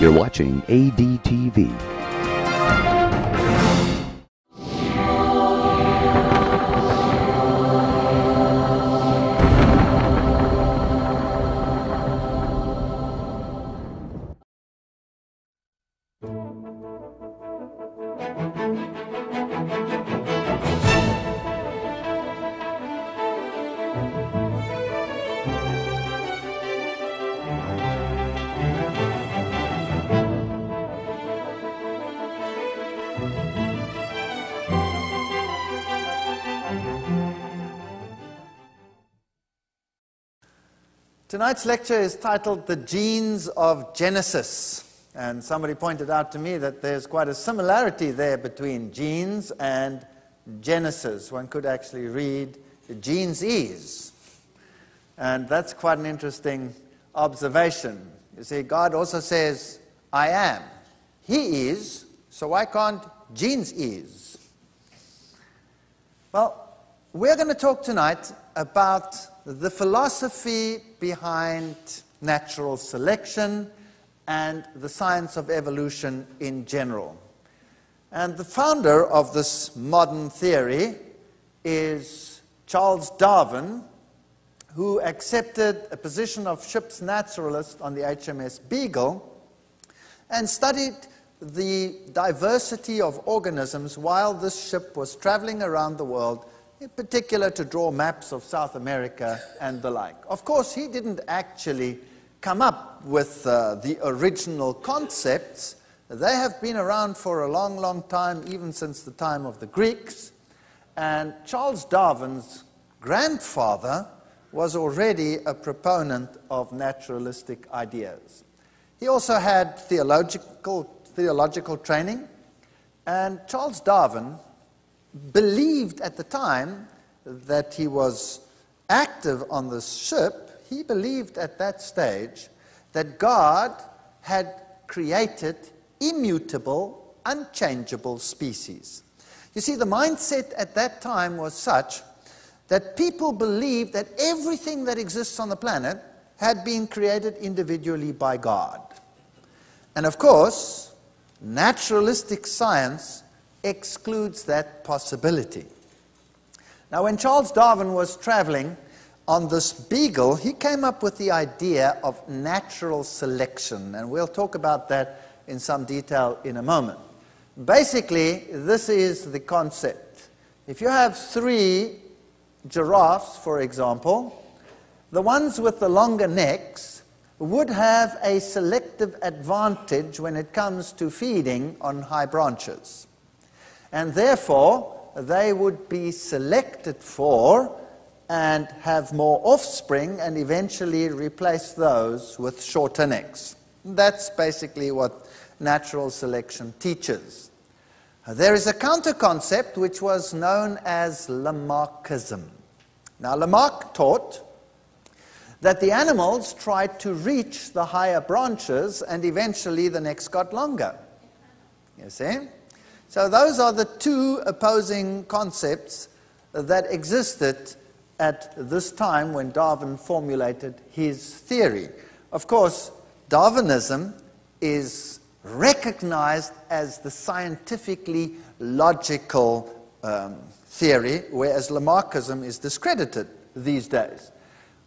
You're watching ADTV. Tonight's lecture is titled The Genes of Genesis. And somebody pointed out to me that there's quite a similarity there between genes and Genesis. One could actually read the genes is. And that's quite an interesting observation. You see, God also says, I am. He is, so why can't genes is? Well, we're going to talk tonight about the philosophy behind natural selection and the science of evolution in general. And the founder of this modern theory is Charles Darwin, who accepted a position of ship's naturalist on the HMS Beagle and studied the diversity of organisms while this ship was traveling around the world in particular to draw maps of South America and the like. Of course, he didn't actually come up with uh, the original concepts. They have been around for a long, long time, even since the time of the Greeks. And Charles Darwin's grandfather was already a proponent of naturalistic ideas. He also had theological, theological training, and Charles Darwin believed at the time that he was active on the ship, he believed at that stage that God had created immutable, unchangeable species. You see, the mindset at that time was such that people believed that everything that exists on the planet had been created individually by God. And of course, naturalistic science excludes that possibility. Now, when Charles Darwin was traveling on this beagle, he came up with the idea of natural selection, and we'll talk about that in some detail in a moment. Basically, this is the concept. If you have three giraffes, for example, the ones with the longer necks would have a selective advantage when it comes to feeding on high branches and therefore they would be selected for and have more offspring and eventually replace those with shorter necks. That's basically what natural selection teaches. There is a counter concept which was known as Lamarckism. Now, Lamarck taught that the animals tried to reach the higher branches and eventually the necks got longer. You see? So, those are the two opposing concepts that existed at this time when Darwin formulated his theory. Of course, Darwinism is recognized as the scientifically logical um, theory, whereas Lamarckism is discredited these days.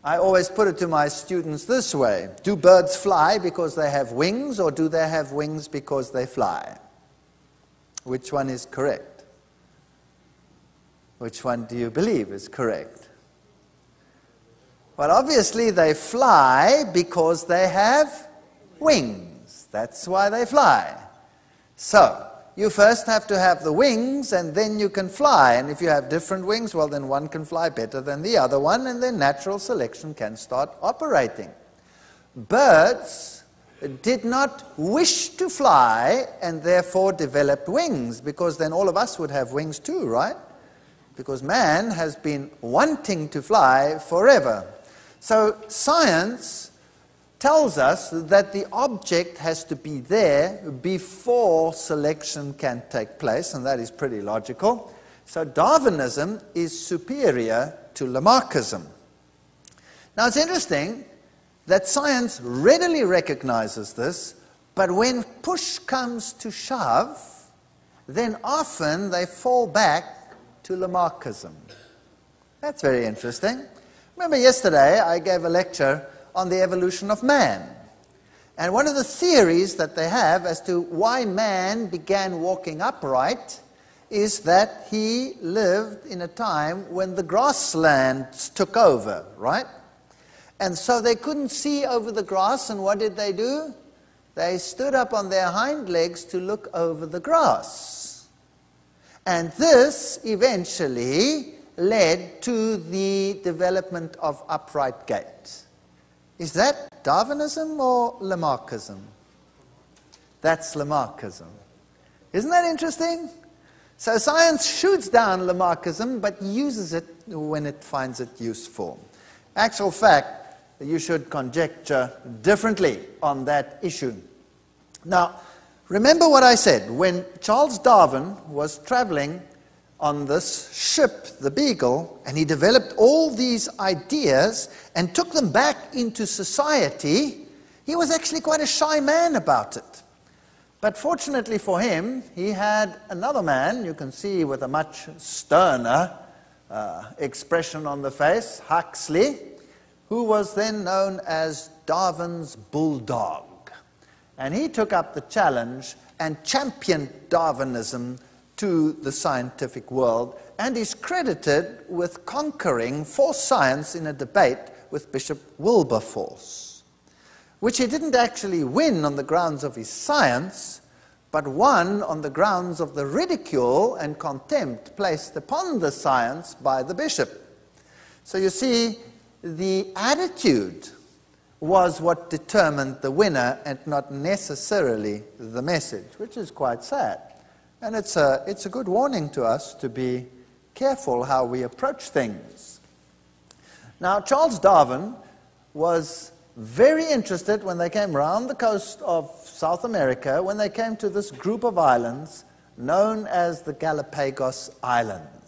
I always put it to my students this way Do birds fly because they have wings, or do they have wings because they fly? Which one is correct? Which one do you believe is correct? Well, obviously, they fly because they have wings. That's why they fly. So, you first have to have the wings and then you can fly. And if you have different wings, well, then one can fly better than the other one, and then natural selection can start operating. Birds did not wish to fly and therefore developed wings, because then all of us would have wings too, right? Because man has been wanting to fly forever. So science tells us that the object has to be there before selection can take place, and that is pretty logical. So Darwinism is superior to Lamarckism. Now it's interesting that science readily recognizes this But when push comes to shove, then often they fall back to Lamarckism. That's very interesting. Remember, yesterday I gave a lecture on the evolution of man. And one of the theories that they have as to why man began walking upright is that he lived in a time when the grasslands took over, right? And so they couldn't see over the grass, and what did they do? They stood up on their hind legs to look over the grass. And this eventually led to the development of upright gait. Is that Darwinism or Lamarckism? That's Lamarckism. Isn't that interesting? So science shoots down Lamarckism but uses it when it finds it useful. Actual fact, you should conjecture differently on that issue. Now, remember what I said. When Charles Darwin was traveling on this ship, the Beagle, and he developed all these ideas and took them back into society, he was actually quite a shy man about it. But fortunately for him, he had another man, you can see with a much sterner uh, expression on the face, Huxley, who was then known as Darwin's bulldog. And he took up the challenge and championed Darwinism to the scientific world and is credited with conquering for science in a debate with Bishop Wilberforce which he didn't actually win on the grounds of his science, but won on the grounds of the ridicule and contempt placed upon the science by the bishop. So you see, the attitude was what determined the winner and not necessarily the message, which is quite sad. And it's a, it's a good warning to us to be careful how we approach things. Now, Charles Darwin was very interested when they came round the coast of South America, when they came to this group of islands known as the Galapagos Islands.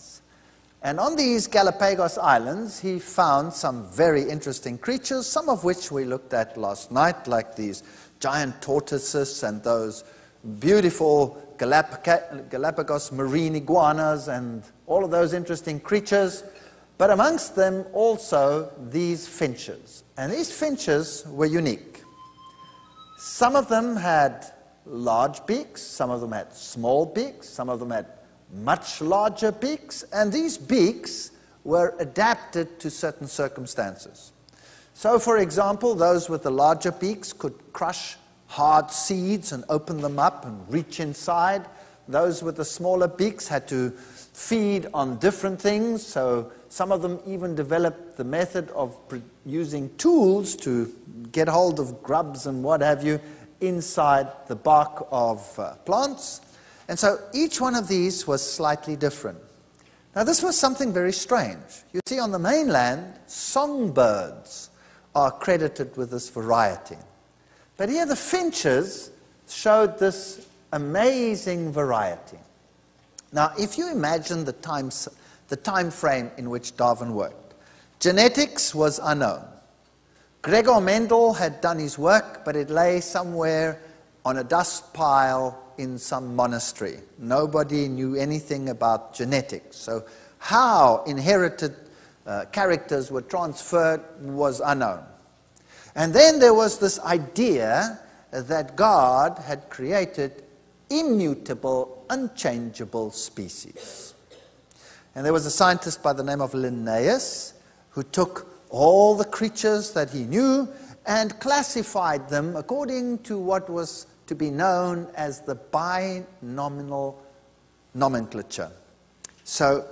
And on these Galapagos Islands, he found some very interesting creatures, some of which we looked at last night, like these giant tortoises and those beautiful Galapagos marine iguanas and all of those interesting creatures. But amongst them also these finches. And these finches were unique. Some of them had large beaks, some of them had small beaks, some of them had much larger beaks, and these beaks were adapted to certain circumstances. So, for example, those with the larger beaks could crush hard seeds and open them up and reach inside. Those with the smaller beaks had to feed on different things, so some of them even developed the method of using tools to get hold of grubs and what have you inside the bark of uh, plants. And so each one of these was slightly different. Now, this was something very strange. You see, on the mainland, songbirds are credited with this variety. But here, the finches showed this amazing variety. Now, if you imagine the time the time frame in which Darwin worked. Genetics was unknown. Gregor Mendel had done his work, but it lay somewhere on a dust pile in some monastery. Nobody knew anything about genetics. So, how inherited uh, characters were transferred was unknown. And then there was this idea that God had created immutable, unchangeable species. And there was a scientist by the name of Linnaeus who took all the creatures that he knew and classified them according to what was to be known as the binomial nomenclature. So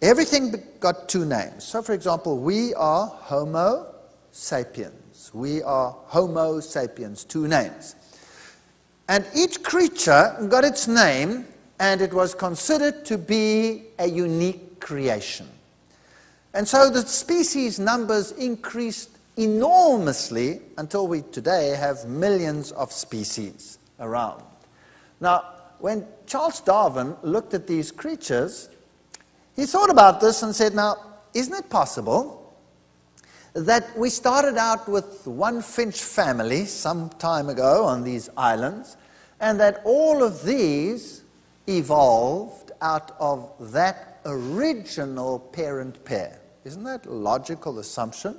everything got two names. So, for example, we are Homo sapiens. We are Homo sapiens, two names. And each creature got its name and it was considered to be a unique creation. And so the species numbers increased enormously until we today have millions of species around. Now, when Charles Darwin looked at these creatures, he thought about this and said, Now, isn't it possible that we started out with one finch family some time ago on these islands, and that all of these evolved out of that original parent pair. Isn't that a logical assumption?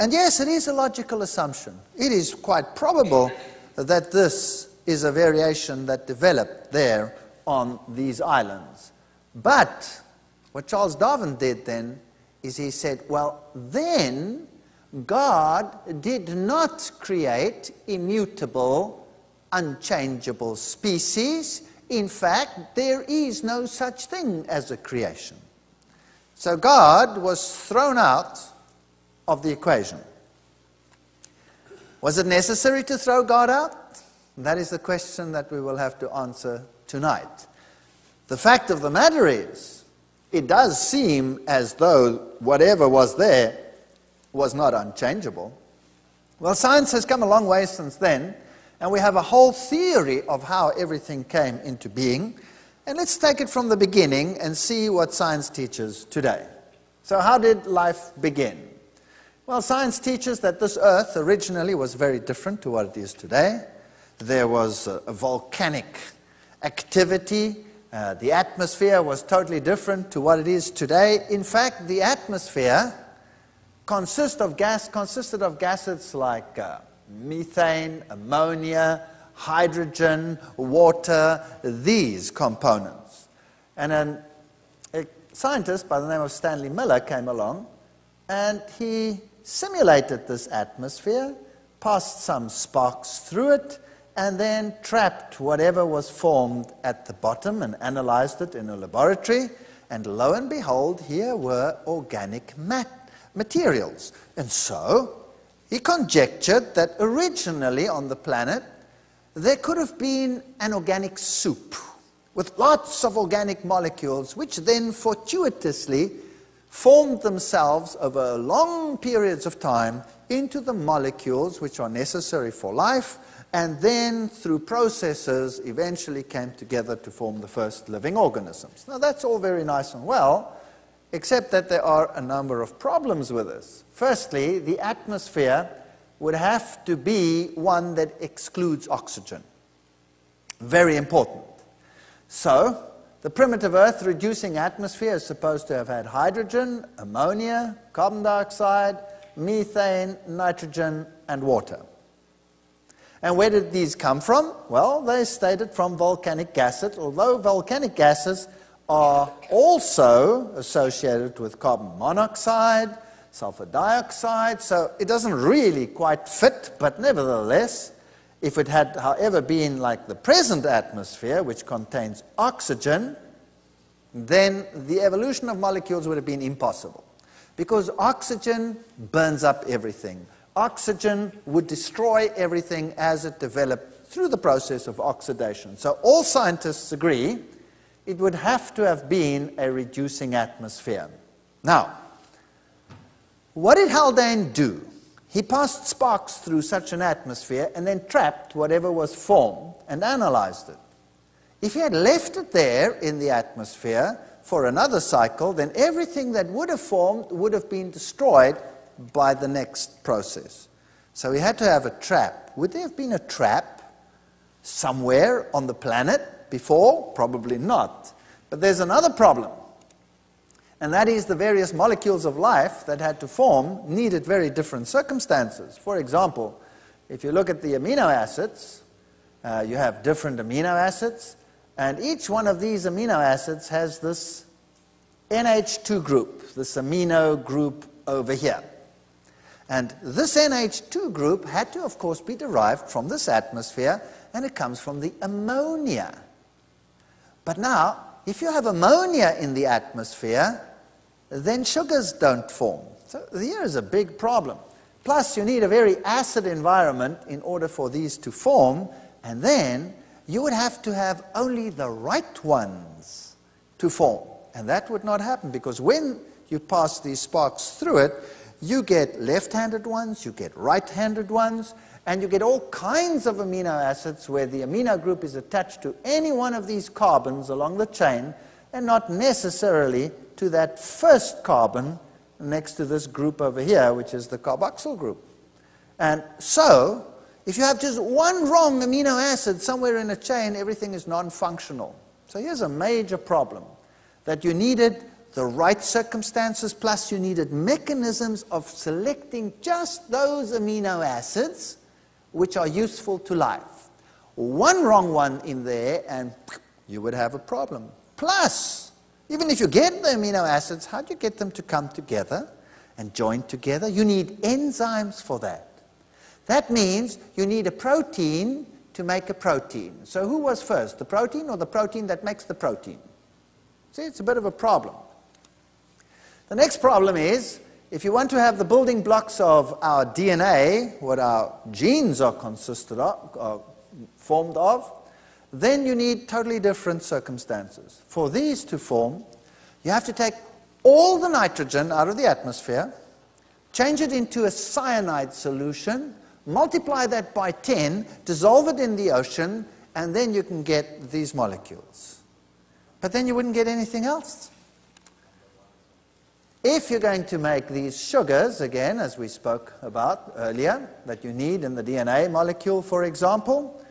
And yes, it is a logical assumption. It is quite probable that this is a variation that developed there on these islands. But what Charles Darwin did then is he said, well, then God did not create immutable, unchangeable species. In fact, there is no such thing as a creation. So God was thrown out of the equation. Was it necessary to throw God out? That is the question that we will have to answer tonight. The fact of the matter is, it does seem as though whatever was there was not unchangeable. Well, science has come a long way since then, and we have a whole theory of how everything came into being. And let's take it from the beginning and see what science teaches today. So, how did life begin? Well, science teaches that this Earth originally was very different to what it is today. There was a, volcanic activity. Uh, the atmosphere was totally different to what it is today. In fact, the atmosphere of gas, consisted of gases like uh, methane, ammonia, hydrogen, water, these components. And an, a scientist by the name of Stanley Miller came along and he simulated this atmosphere, passed some sparks through it, and then trapped whatever was formed at the bottom and analyzed it in a laboratory. And lo and behold, here were organic mat- materials. And so he conjectured that originally on the planet there could have been an organic soup with lots of organic molecules, which then fortuitously formed themselves over long periods of time into the molecules which are necessary for life, and then through processes eventually came together to form the first living organisms. Now, that's all very nice and well, except that there are a number of problems with this. Firstly, the atmosphere would have to be one that excludes oxygen. Very important. So, the primitive Earth reducing atmosphere is supposed to have had hydrogen, ammonia, carbon dioxide, methane, nitrogen, and water. And where did these come from? Well, they stated from volcanic gases, although volcanic gases are also associated with carbon monoxide, sulfur dioxide, so it doesn't really quite fit, but nevertheless, if it had, however, been like the present atmosphere, which contains oxygen, then the evolution of molecules would have been impossible. Because oxygen burns up everything. Oxygen would destroy everything as it developed through the process of oxidation. So all scientists agree it would have to have been a reducing atmosphere. Now, what did Haldane do? He passed sparks through such an atmosphere and then trapped whatever was formed and analyzed it. If he had left it there in the atmosphere for another cycle, then everything that would have formed would have been destroyed by the next process. So he had to have a trap. Would there have been a trap somewhere on the planet before? Probably not. But there's another problem. And that is the various molecules of life that had to form needed very different circumstances. For example, if you look at the amino acids, uh, you have different amino acids, and each one of these amino acids has this NH2 group, this amino group over here. And this NH2 group had to, of course, be derived from this atmosphere, and it comes from the ammonia. But now, if you have ammonia in the atmosphere, then sugars don't form. So here is a big problem. Plus, you need a very acid environment in order for these to form, and then you would have to have only the right ones to form. And that would not happen because when you pass these sparks through it, you get left handed ones, you get right handed ones, and you get all kinds of amino acids where the amino group is attached to any one of these carbons along the chain and not necessarily to that first carbon next to this group over here, which is the carboxyl group. And so, if you have just one wrong amino acid somewhere in a chain, everything is non functional. So, here's a major problem that you needed the right circumstances, plus you needed mechanisms of selecting just those amino acids which are useful to life. One wrong one in there, and you would have a problem. Plus, even if you get the amino acids, how do you get them to come together and join together? You need enzymes for that. That means you need a protein to make a protein. So, who was first, the protein or the protein that makes the protein? See, it's a bit of a problem. The next problem is if you want to have the building blocks of our DNA, what our genes are consisted of, are formed of, then you need totally different circumstances. For these to form, you have to take all the nitrogen out of the atmosphere, change it into a cyanide solution, multiply that by 10, dissolve it in the ocean, and then you can get these molecules. But then you wouldn't get anything else. If you're going to make these sugars, again, as we spoke about earlier, that you need in the DNA molecule, for example,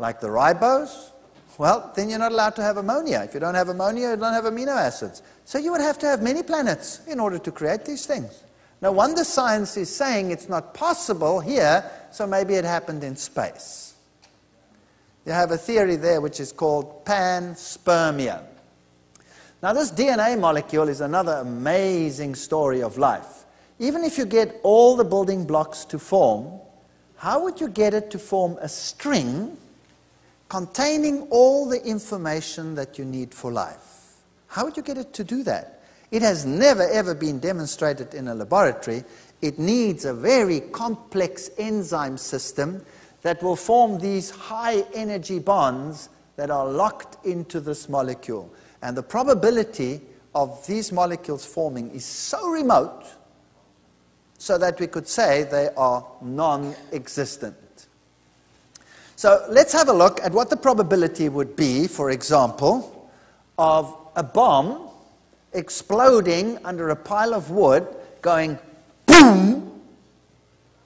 like the ribose, well, then you're not allowed to have ammonia. If you don't have ammonia, you don't have amino acids. So you would have to have many planets in order to create these things. No wonder science is saying it's not possible here, so maybe it happened in space. You have a theory there which is called panspermia. Now, this DNA molecule is another amazing story of life. Even if you get all the building blocks to form, how would you get it to form a string containing all the information that you need for life? How would you get it to do that? It has never ever been demonstrated in a laboratory. It needs a very complex enzyme system that will form these high energy bonds that are locked into this molecule. And the probability of these molecules forming is so remote so that we could say they are non existent. So let's have a look at what the probability would be, for example, of a bomb exploding under a pile of wood, going boom,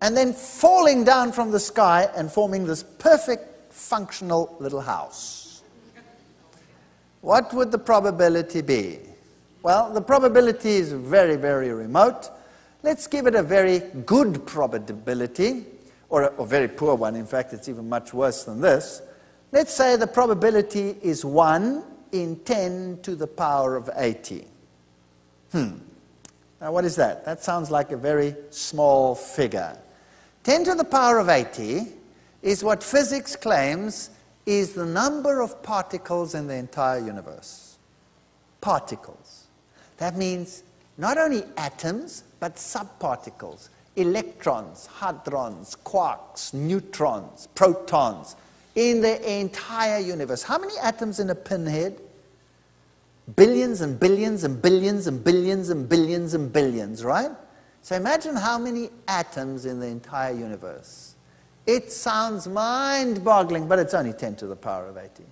and then falling down from the sky and forming this perfect functional little house. What would the probability be? Well, the probability is very, very remote. Let's give it a very good probability, or a, very poor one. In fact, it's even much worse than this. Let's say the probability is 1 in 10 to the power of 80. Hmm. Now, what is that? That sounds like a very small figure. 10 to the power of 80 is what physics claims is the number of particles in the entire universe. Particles. That means not only atoms, but subparticles, electrons, hadrons, quarks, neutrons, protons, in the entire universe. How many atoms in a pinhead? Billions and billions and billions and billions and billions and billions, right? So imagine how many atoms in the entire universe. It sounds mind boggling, but it's only 10 to the power of 80.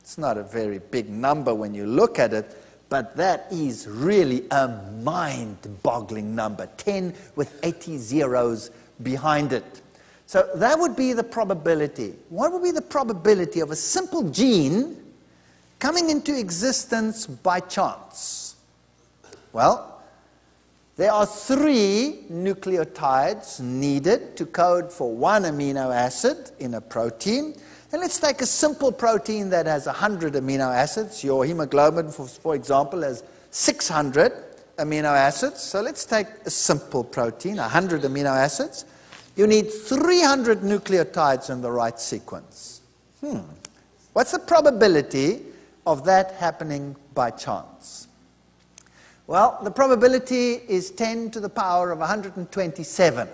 It's not a very big number when you look at it, but that is really a mind boggling number 10 with 80 zeros behind it. So that would be the probability. What would be the probability of a simple gene coming into existence by chance? Well, there are three nucleotides needed to code for one amino acid in a protein. And let's take a simple protein that has 100 amino acids. Your hemoglobin, for, for example, has 600 amino acids. So let's take a simple protein, 100 amino acids. You need 300 nucleotides in the right sequence. Hmm. What's the probability of that happening by chance? Well, the probability is 10 to the power of 127.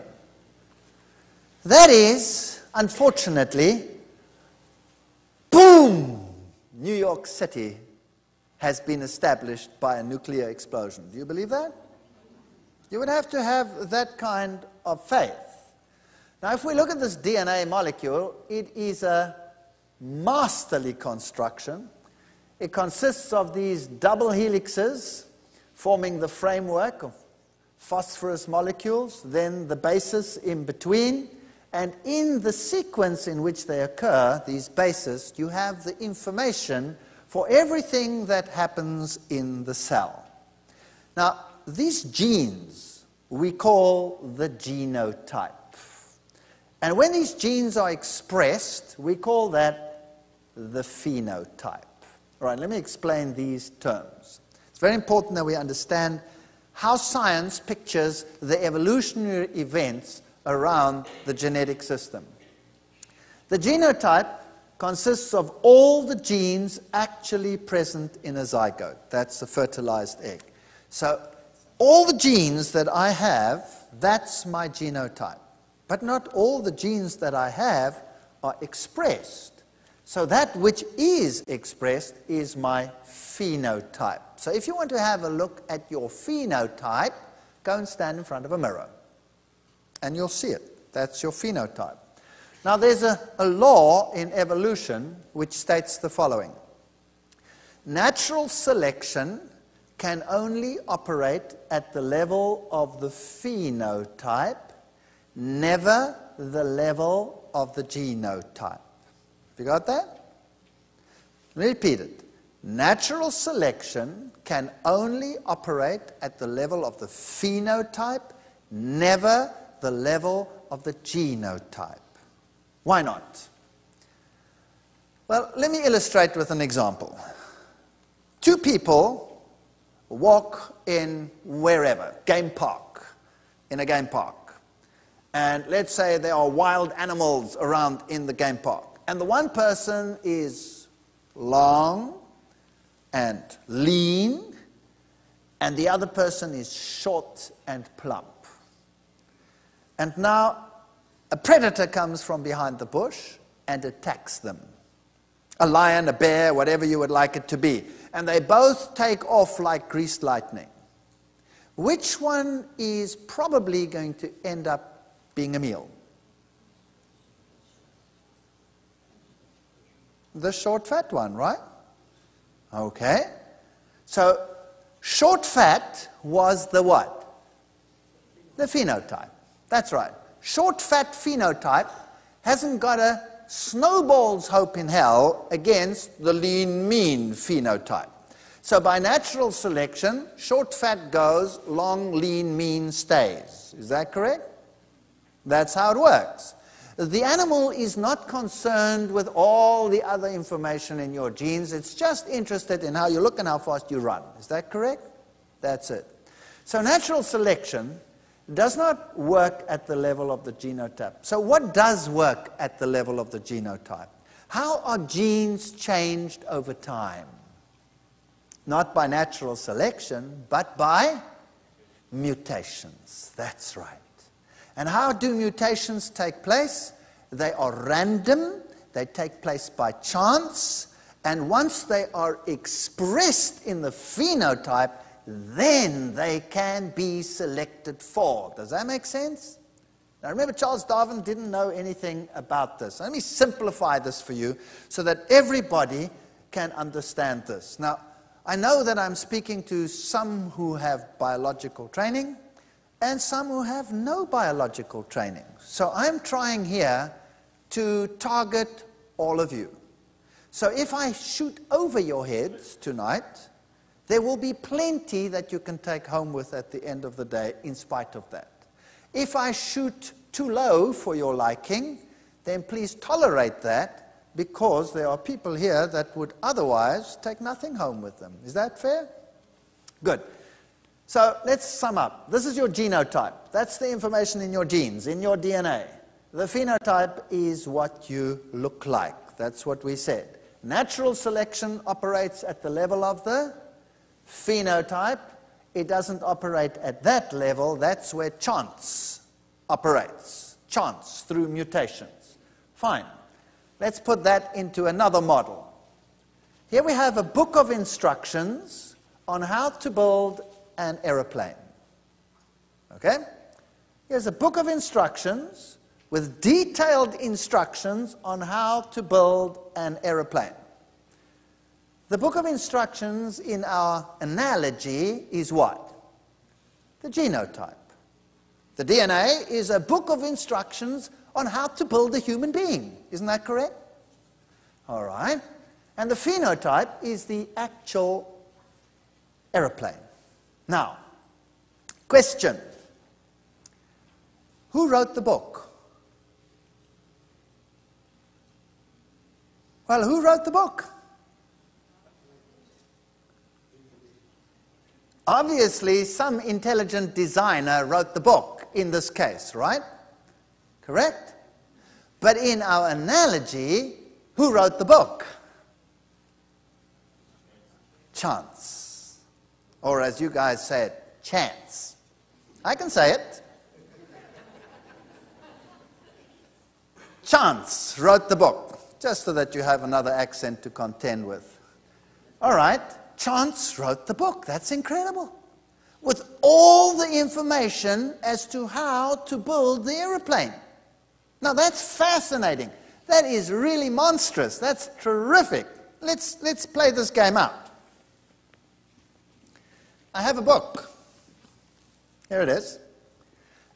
That is, unfortunately, boom! New York City has been established by a nuclear explosion. Do you believe that? You would have to have that kind of faith. Now, if we look at this DNA molecule, it is a masterly construction. It consists of these double helixes forming the framework of phosphorus molecules, then the bases in between, and in the sequence in which they occur, these bases, you have the information for everything that happens in the cell. Now, these genes we call the genotype. And when these genes are expressed, we call that the phenotype. All right, let me explain these terms. It's very important that we understand how science pictures the evolutionary events around the genetic system. The genotype consists of all the genes actually present in a zygote. That's a fertilized egg. So, all the genes that I have, that's my genotype. But not all the genes that I have are expressed. So, that which is expressed is my phenotype. So, if you want to have a look at your phenotype, go and stand in front of a mirror and you'll see it. That's your phenotype. Now, there's a, a law in evolution which states the following Natural selection can only operate at the level of the phenotype, never the level of the genotype. Have you got that? Repeat it. Natural selection can only operate at the level of the phenotype, never the level of the genotype. Why not? Well, let me illustrate with an example. Two people walk in wherever, game park, in a game park. And let's say there are wild animals around in the game park. And the one person is long and lean, and the other person is short and plump. And now a predator comes from behind the bush and attacks them. A lion, a bear, whatever you would like it to be. And they both take off like greased lightning. Which one is probably going to end up being a meal? The short fat one, right? Okay. So, short fat was the what? The phenotype. That's right. Short, fat phenotype hasn't got a snowball's hope in hell against the lean, mean phenotype. So by natural selection, short fat goes, long, lean, mean stays. Is that correct? That's how it works. The animal is not concerned with all the other information in your genes. It's just interested in how you look and how fast you run. Is that correct? That's it. So natural selection does not work at the level of the genotype. So, what does work at the level of the genotype? How are genes changed over time? Not by natural selection, but by mutations. That's right. And how do mutations take place? They are random, they take place by chance, and once they are expressed in the phenotype, then they can be selected for. Does that make sense? Now remember, Charles Darwin didn't know anything about this. Let me simplify this for you so that everybody can understand this. Now, I know that I'm speaking to some who have biological training and some who have no biological training. So I'm trying here to target all of you. So if I shoot over your heads tonight, there will be plenty that you can take home with at the end of the day, in spite of that. If I shoot too low for your liking, then please tolerate that because there are people here that would otherwise take nothing home with them. Is that fair? Good. So let's sum up. This is your genotype. That's the information in your genes, in your DNA. The phenotype is what you look like. That's what we said. Natural selection operates at the level of the phenotype, it doesn't operate at that level. That's where chance operates. Chance through mutations. Fine. Let's put that into another model. Here we have a book of instructions on how to build an aeroplane. Okay? Here's a book of instructions with detailed instructions on how to build an aeroplane. The book of instructions in our analogy is what? the genotype. The DNA is a book of instructions on how to build a human being. Isn't that correct? All right. And the phenotype is the actual aeroplane. Now, question Who wrote the book? Well, who wrote the book? Obviously, some intelligent designer wrote the book in this case, right? Correct? But in our analogy, who wrote the book? Chance. Or as you guys said, chance. I can say it. Chance wrote the book, just so that you have another accent to contend with. All right, Chance wrote the book. That's incredible. With all the information as to how to build the aeroplane. Now that's fascinating. That is really monstrous. That's terrific. Let's, let's play this game out. I have a book. Here it is.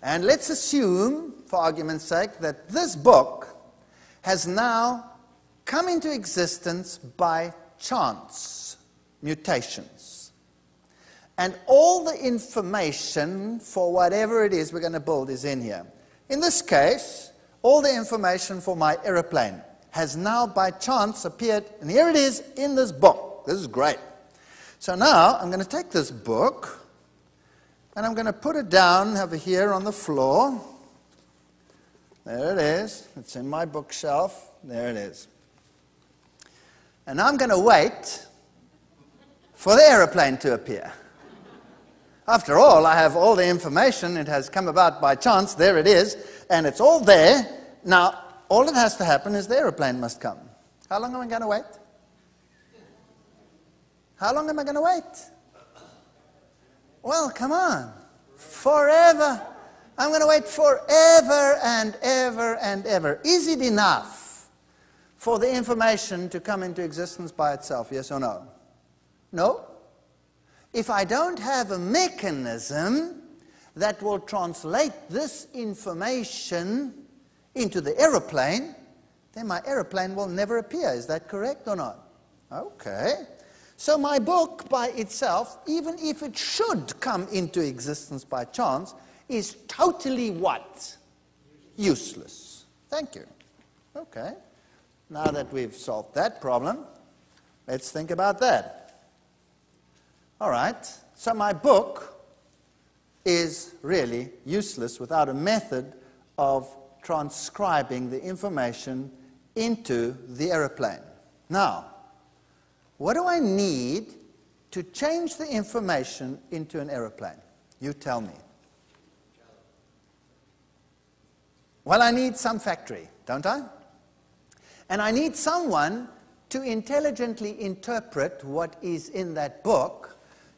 And let's assume, for argument's sake, that this book has now come into existence by chance, mutations. And all the information for whatever it is we're going to build is in here. In this case, all the information for my aeroplane has now by chance appeared, and here it is in this book. This is great. So now I'm going to take this book and I'm going to put it down over here on the floor. There it is. It's in my bookshelf. There it is. And I'm going to wait for the aeroplane to appear. After all, I have all the information. It has come about by chance. There it is. And it's all there. Now, all that has to happen is the aeroplane must come. How long am I going to wait? How long am I going to wait? Well, come on. Forever. I'm going to wait forever and ever and ever. Is it enough for the information to come into existence by itself? Yes or no? No? If I don't have a mechanism that will translate this information into the aeroplane, then my aeroplane will never appear. Is that correct or not? Okay. So my book by itself, even if it should come into existence by chance, is totally what? Useless. Thank you. Okay. Now that we've solved that problem, let's think about that. All right, so my book is really useless without a method of transcribing the information into the aeroplane. Now, what do I need to change the information into an aeroplane? You tell me. Well, I need some factory, don't I? And I need someone to intelligently interpret what is in that book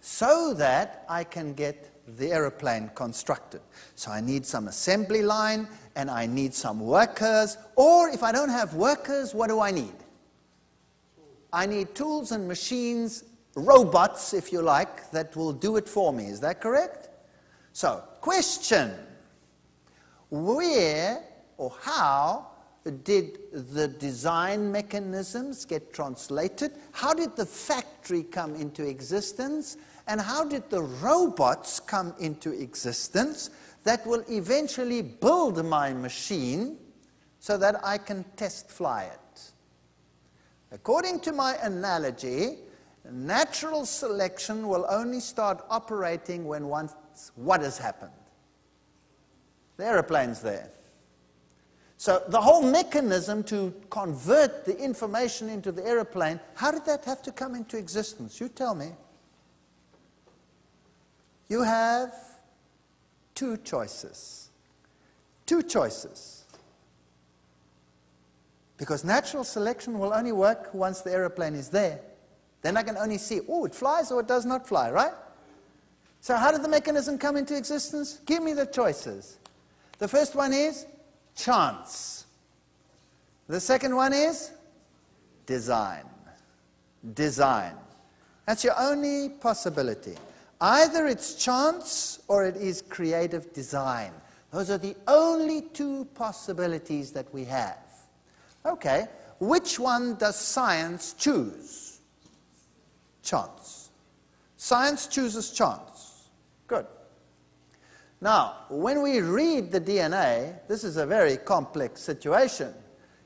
so that I can get the aeroplane constructed. So I need some assembly line and I need some workers. Or if I don't have workers, what do I need? I need tools and machines, robots, if you like, that will do it for me. Is that correct? So, question Where or how did the design mechanisms get translated? How did the factory come into existence? And how did the robots come into existence that will eventually build my machine so that I can test fly it? According to my analogy, natural selection will only start operating when once what has happened? The aeroplane's there. So the whole mechanism to convert the information into the aeroplane, how did that have to come into existence? You tell me you have two choices. Two choices. Because natural selection will only work once the aeroplane is there. Then I can only see, oh, it flies or it does not fly, right? So, how did the mechanism come into existence? Give me the choices. The first one is chance. The second one is design. Design. That's your only possibility. Either it's chance or it is creative design. Those are the only two possibilities that we have. Okay, which one does science choose? Chance. Science chooses chance. Good. Now, when we read the DNA, this is a very complex situation.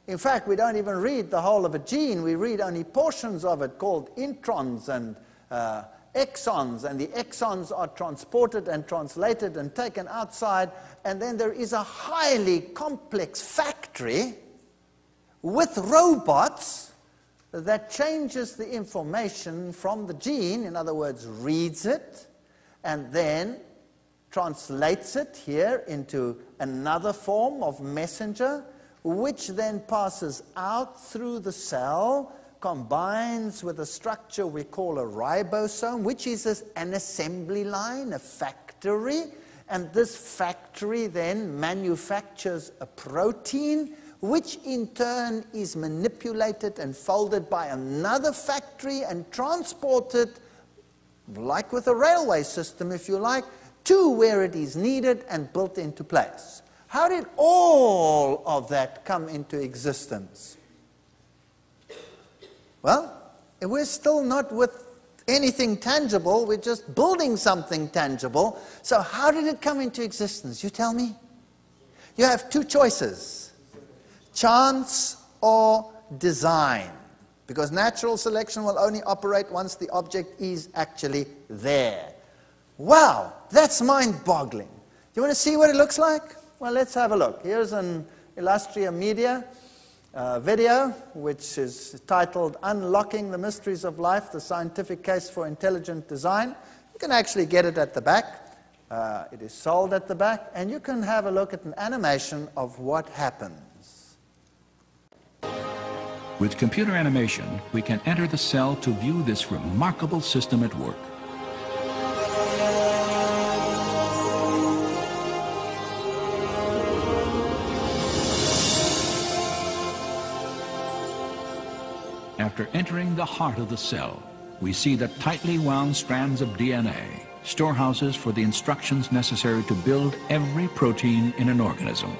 In fact, we don't even read the whole of a gene, we read only portions of it called introns and uh, exons, and the exons are transported and translated and taken outside, and then there is a highly complex factory with robots that changes the information from the gene, in other words, reads it, and then translates it here into another form of messenger, which then passes out through the cell combines with a structure we call a ribosome, which is an assembly line, a factory. And this factory then manufactures a protein, which in turn is manipulated and folded by another factory and transported, like with a railway system, if you like, to where it is needed and built into place. How did all of that come into existence? Well, we're still not with anything tangible, we're just building something tangible. So, how did it come into existence? You tell me. You have two choices chance or design. Because natural selection will only operate once the object is actually there. Wow, that's mind boggling. You want to see what it looks like? Well, let's have a look. Here's an Illustria Media uh, video, which is titled Unlocking the Mysteries of Life The Scientific Case for Intelligent Design. You can actually get it at the back. Uh, it is sold at the back, and you can have a look at an animation of what happens. With computer animation, we can enter the cell to view this remarkable system at work. After entering the heart of the cell, we see the tightly wound strands of DNA, storehouses for the instructions necessary to build every protein in an organism.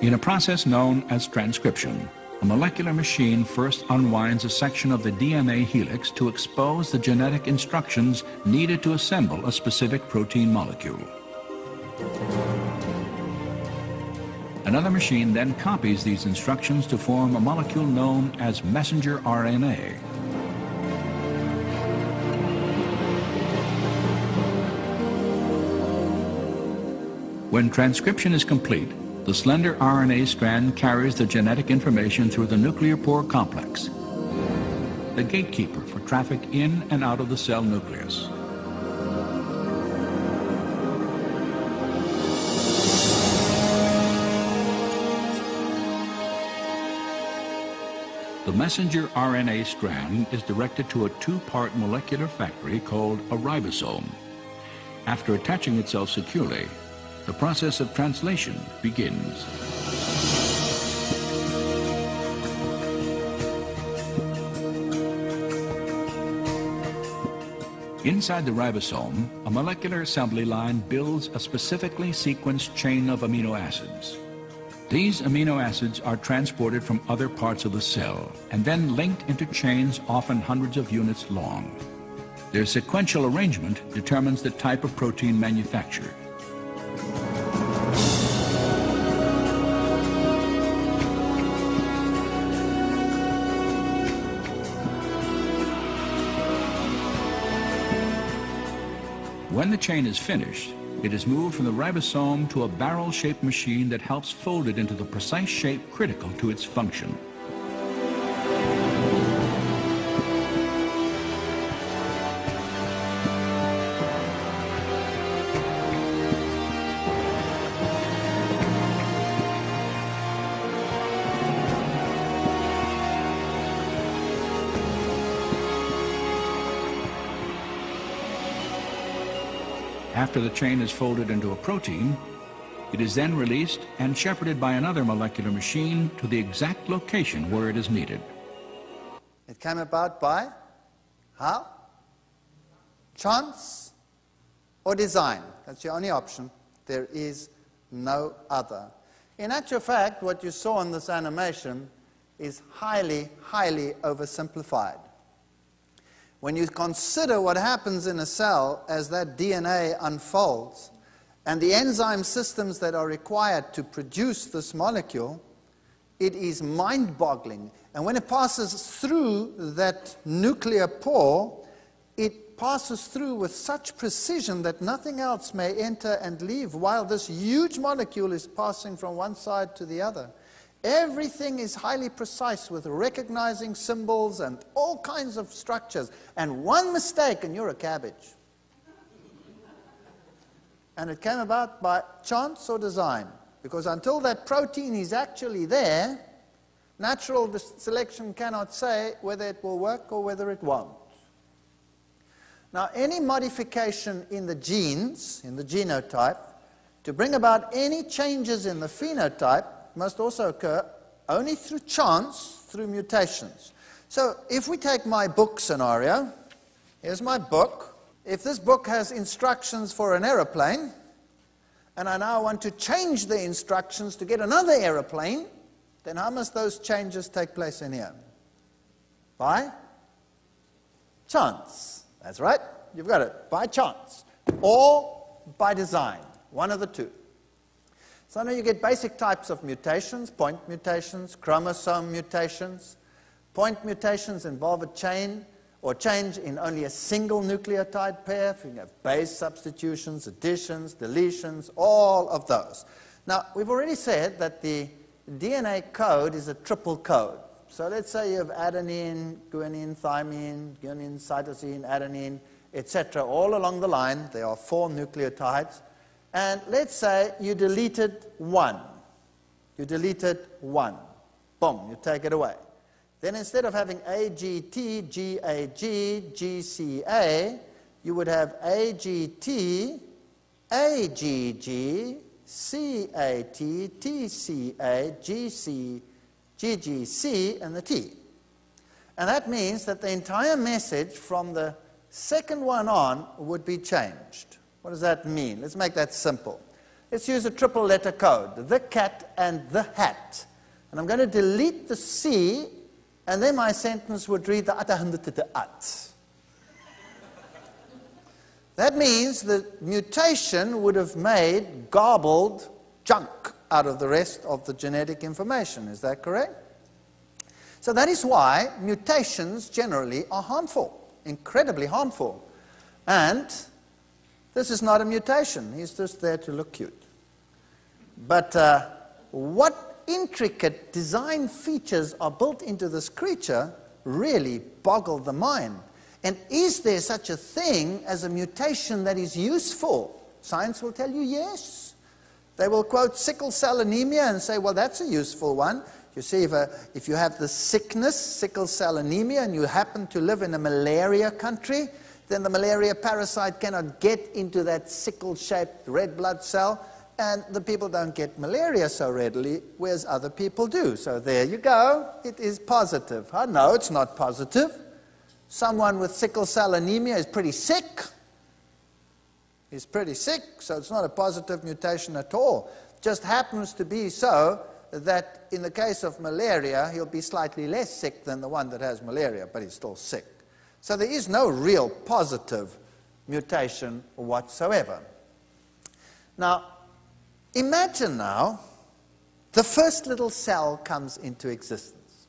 In a process known as transcription, a molecular machine first unwinds a section of the DNA helix to expose the genetic instructions needed to assemble a specific protein molecule. Another machine then copies these instructions to form a molecule known as messenger RNA. When transcription is complete, the slender RNA strand carries the genetic information through the nuclear pore complex, the gatekeeper for traffic in and out of the cell nucleus. The messenger RNA strand is directed to a two-part molecular factory called a ribosome. After attaching itself securely, the process of translation begins. Inside the ribosome, a molecular assembly line builds a specifically sequenced chain of amino acids. These amino acids are transported from other parts of the cell and then linked into chains often hundreds of units long. Their sequential arrangement determines the type of protein manufactured. When the chain is finished, it is moved from the ribosome to a barrel-shaped machine that helps fold it into the precise shape critical to its function. After the chain is folded into a protein, It is then released and shepherded by another molecular machine to the exact location where it is needed. It came about by how? Chance or design. That's your only option. There is no other. In actual fact, what you saw in this animation is highly, highly oversimplified. When you consider what happens in a cell as that DNA unfolds and the enzyme systems that are required to produce this molecule, it is mind boggling. And when it passes through that nuclear pore, it passes through with such precision that nothing else may enter and leave while this huge molecule is passing from one side to the other. Everything is highly precise with recognizing symbols and all kinds of structures. And one mistake, and you're a cabbage. And it came about by chance or design. Because until that protein is actually there, natural selection cannot say whether it will work or whether it won't. Now, any modification in the genes, in the genotype, to bring about any changes in the phenotype must also occur only through chance, through mutations. So, if we take my book scenario, here's my book. If this book has instructions for an aeroplane, and I now want to change the instructions to get another aeroplane, then how must those changes take place in here? By chance. That's right. You've got it. By chance. Or by design. One of the two. So now you get basic types of mutations, point mutations, chromosome mutations. Point mutations involve a chain or change in only a single nucleotide pair. You have base substitutions, additions, deletions, all of those. Now, we've already said that the DNA code is a triple code. So let's say you have adenine, guanine, thymine, guanine, cytosine, adenine, etc. All along the line, there are four nucleotides. And let's say you deleted one. You deleted one. Boom, you take it away. Then instead of having AGT, GAG, GCA, you would have AGT, AGG, CAT, TCA, GC, GGC, and the T. And that means that the entire message from the second one on would be changed. What does that mean? Let's make that simple. Let's use a triple letter code, the cat and the hat. And I'm going to delete the C, and then my sentence would read the the at. That means the mutation would have made garbled junk out of the rest of the genetic information. Is that correct? So that is why mutations generally are harmful, incredibly harmful. And this is not a mutation. He's just there to look cute. But uh, what intricate design features are built into this creature really boggle the mind. And is there such a thing as a mutation that is useful? Science will tell you yes. They will quote sickle cell anemia and say, well, that's a useful one. You see, if, a, if you have the sickness, sickle cell anemia, and you happen to live in a malaria country, then the malaria parasite cannot get into that sickle shaped red blood cell, and the people don't get malaria so readily, whereas other people do. So there you go. It is positive. Huh? No, it's not positive. Someone with sickle cell anemia is pretty sick. He's pretty sick, so it's not a positive mutation at all. Just happens to be so that in the case of malaria, he'll be slightly less sick than the one that has malaria, but he's still sick. So there is no real positive mutation whatsoever. Now, imagine now the first little cell comes into existence,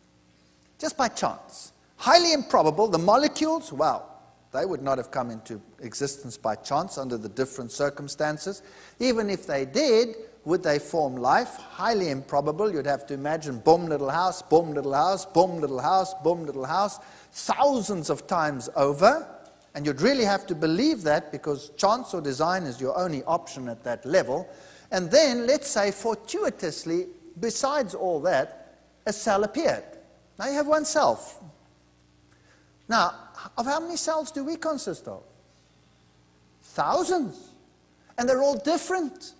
just by chance. Highly improbable, the molecules, well, they would not have come into existence by chance under the different circumstances. Even if they did, would they form life? Highly improbable. You'd have to imagine boom, little house, boom, little house, boom, little house, boom, little house thousands of times over. And you'd really have to believe that because chance or design is your only option at that level. And then, let's say, fortuitously, besides all that, a cell appeared. Now you have one self. Now, of how many cells do we consist of? Thousands. And they're all different.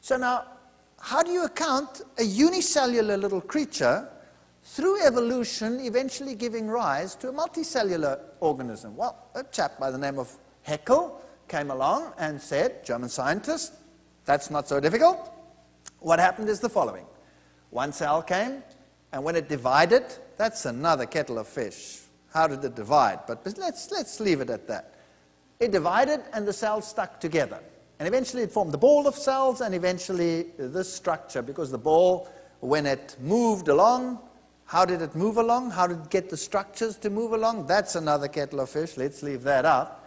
So now, how do you account a unicellular little creature through evolution eventually giving rise to a multicellular organism? Well, a chap by the name of Haeckel came along and said, German scientist, that's not so difficult. What happened is the following. One cell came, and when it divided, that's another kettle of fish. How did it divide? But let's, let's leave it at that. It divided, and the cells stuck together. And eventually it formed the ball of cells, and eventually this structure, because the ball, when it moved along, how did it move along? How did it get the structures to move along? That's another kettle of fish. Let's leave that out.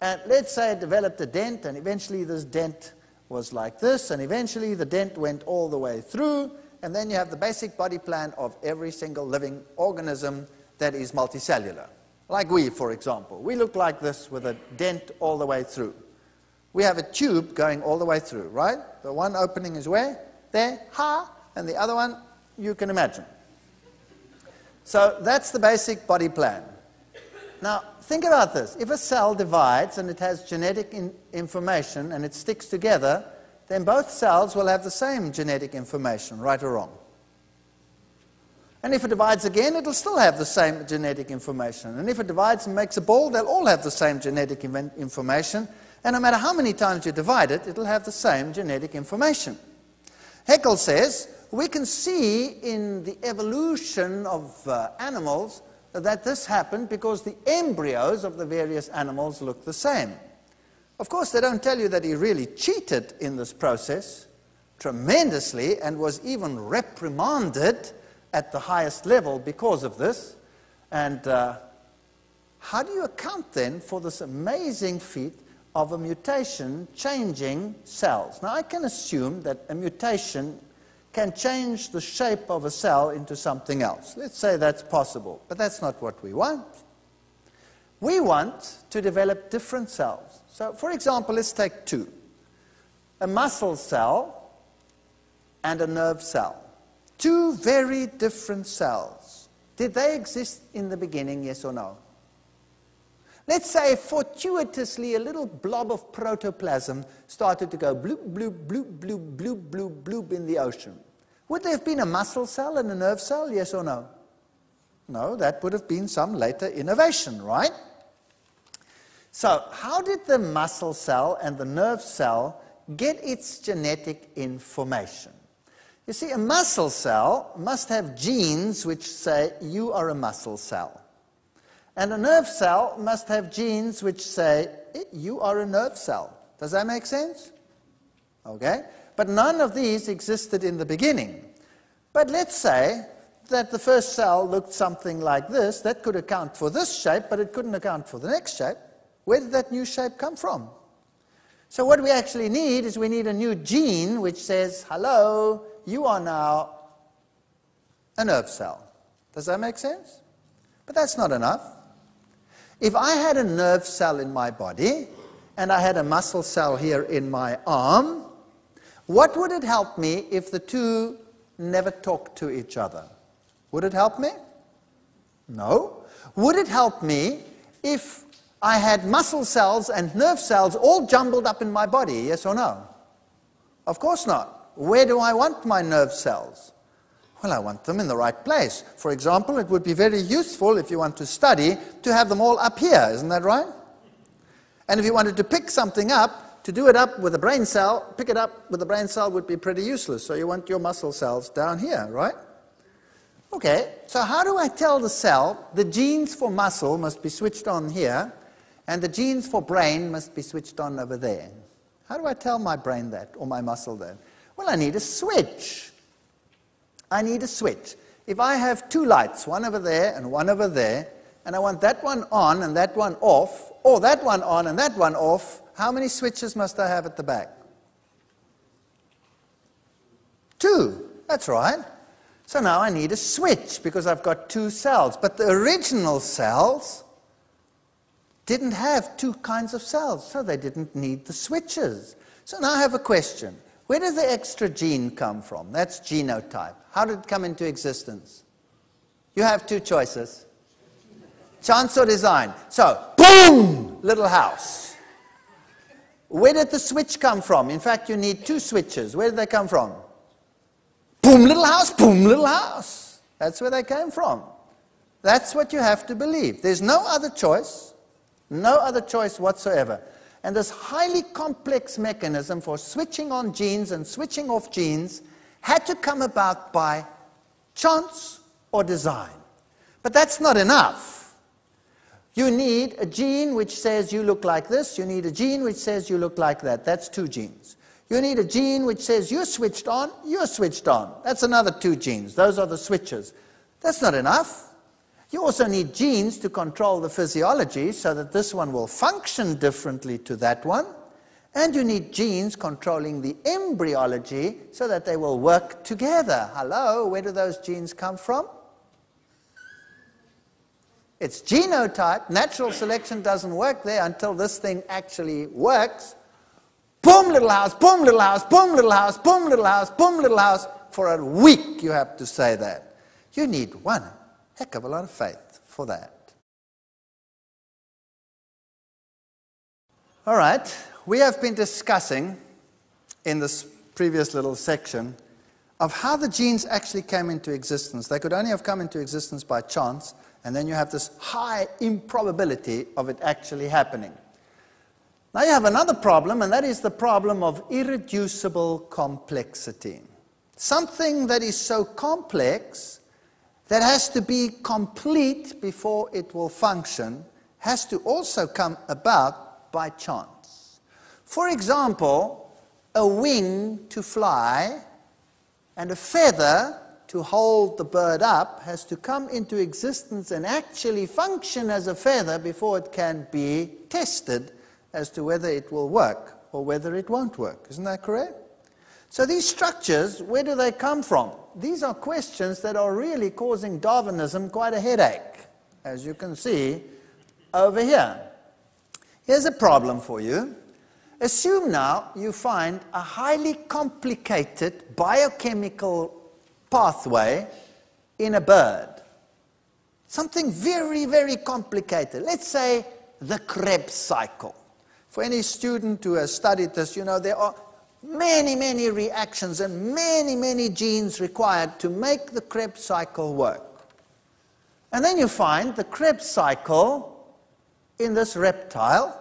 And let's say it developed a dent, and eventually this dent was like this, and eventually the dent went all the way through, and then you have the basic body plan of every single living organism that is multicellular. Like we, for example. We look like this with a dent all the way through. We have a tube going all the way through, right? The one opening is where? There, ha, and the other one, you can imagine. So that's the basic body plan. Now, think about this. If a cell divides and it has genetic in information and it sticks together, then both cells will have the same genetic information, right or wrong. And if it divides again, it'll still have the same genetic information. And if it divides and makes a ball, they'll all have the same genetic information. And no matter how many times you divide it, it'll have the same genetic information. Haeckel says we can see in the evolution of uh, animals that this happened because the embryos of the various animals look the same. Of course, they don't tell you that he really cheated in this process tremendously and was even reprimanded at the highest level because of this. And uh, how do you account then for this amazing feat of a mutation changing cells? Now, I can assume that a mutation can change the shape of a cell into something else. Let's say that's possible, but that's not what we want. We want to develop different cells. So, for example, let's take two a muscle cell and a nerve cell. Two very different cells. Did they exist in the beginning, yes or no? Let's say fortuitously a little blob of protoplasm started to go bloop, bloop, bloop, bloop, bloop, bloop, bloop in the ocean. Would there have been a muscle cell and a nerve cell, yes or no? No, that would have been some later innovation, right? So, how did the muscle cell and the nerve cell get its genetic information? You see, a muscle cell must have genes which say you are a muscle cell. And a nerve cell must have genes which say, eh, you are a nerve cell. Does that make sense? Okay? But none of these existed in the beginning. But let's say that the first cell looked something like this. That could account for this shape, but it couldn't account for the next shape. Where did that new shape come from? So what we actually need is we need a new gene which says, hello, you are now a nerve cell. Does that make sense? But that's not enough. If I had a nerve cell in my body and I had a muscle cell here in my arm, what would it help me if the two never talked to each other? Would it help me? No. Would it help me if I had muscle cells and nerve cells all jumbled up in my body? Yes or no? Of course not. Where do I want my nerve cells? Well, I want them in the right place. For example, it would be very useful if you want to study to have them all up here, isn't that right? And if you wanted to pick something up, to do it up with a brain cell, pick it up with a brain cell would be pretty useless. So you want your muscle cells down here, right? Okay, so how do I tell the cell the genes for muscle must be switched on here and the genes for brain must be switched on over there? How do I tell my brain that or my muscle that? Well, I need a switch. I need a switch. If I have two lights, one over there and one over there, and I want that one on and that one off, or that one on and that one off, how many switches must I have at the back? Two. That's right. So now I need a switch because I've got two cells. But the original cells didn't have two kinds of cells, so they didn't need the switches. So now I have a question. Where does the extra gene come from? That's genotype. How did it come into existence? You have two choices chance or design. So, boom, little house. Where did the switch come from? In fact, you need two switches. Where did they come from? Boom, little house, boom, little house. That's where they came from. That's what you have to believe. There's no other choice, no other choice whatsoever. And this highly complex mechanism for switching on genes and switching off genes had to come about by chance or design. But that's not enough. You need a gene which says you look like this. You need a gene which says you look like that. That's two genes. You need a gene which says you're switched on, you're switched on. That's another two genes. Those are the switches. That's not enough. You also need genes to control the physiology so that this one will function differently to that one. And you need genes controlling the embryology so that they will work together. Hello, where do those genes come from? It's genotype. Natural selection doesn't work there until this thing actually works. Boom, little house, boom, little house, boom, little house, boom, little house, boom, little house. For a week, you have to say that. You need one heck of a lot of faith for that. All right, we have been discussing in this previous little section of how the genes actually came into existence. They could only have come into existence by chance, and then you have this high improbability of it actually happening. Now you have another problem, and that is the problem of irreducible complexity. Something that is so complex that has to be complete before it will function has to also come about by chance. For example, a wing to fly and a feather to hold the bird up has to come into existence and actually function as a feather before it can be tested as to whether it will work or whether it won't work. Isn't that correct? So these structures, where do they come from? These are questions that are really causing Darwinism quite a headache, as you can see over here. Here's a problem for you. Assume now you find a highly complicated biochemical pathway in a bird. Something very, very complicated. Let's say the Krebs cycle. For any student who has studied this, you know, there are many, many reactions and many, many genes required to make the Krebs cycle work. And then you find the Krebs cycle in this reptile,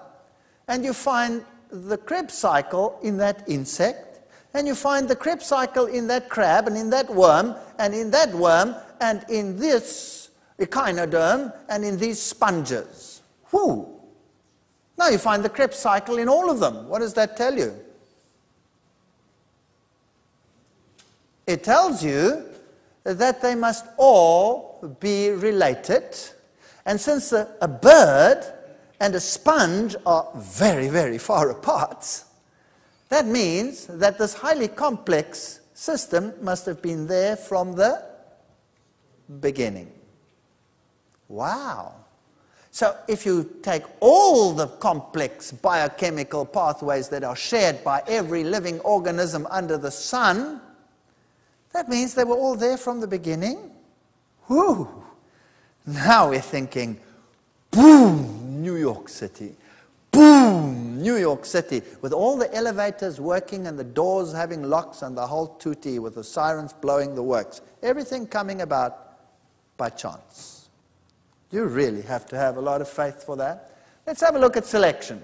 and you find the Krebs cycle in that insect, and you find the Krebs cycle in that crab, and in that worm, and in that worm, and in this echinoderm, and in these sponges. Whoo! Now you find the Krebs cycle in all of them. What does that tell you? It tells you that they must all be related. And since a, a, bird and a sponge are very, very far apart, that means that this highly complex system must have been there from the beginning. Wow. So if you take all the complex biochemical pathways that are shared by every living organism under the sun, that means they were all there from the beginning. Whew. Now we're thinking, boom, New York City. Boom, New York City. With all the elevators working and the doors having locks and the whole tutti with the sirens blowing the works. Everything coming about by chance. You really have to have a lot of faith for that. Let's have a look at selection.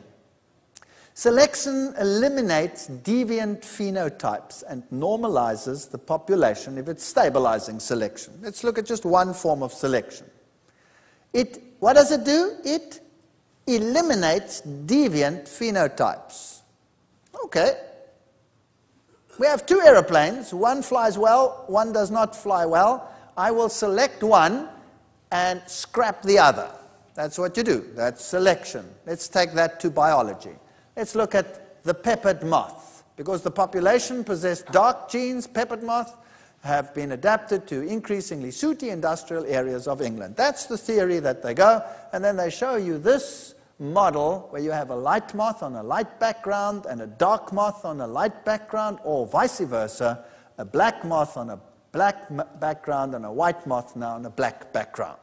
Selection eliminates deviant phenotypes and normalizes the population if it's stabilizing selection. Let's look at just one form of selection. It, what does it do? It eliminates deviant phenotypes. Okay. We have two aeroplanes. One flies well, one does not fly well. I will select one and scrap the other. That's what you do. That's selection. Let's take that to biology. Let's look at the peppered moth. Because the population possessed dark genes, peppered moth have been adapted to increasingly sooty industrial areas of England. That's the theory that they go. And then they show you this model where you have a light moth on a light background and a dark moth on a light background, or vice versa, a black moth on a black background and a white moth now on a black background.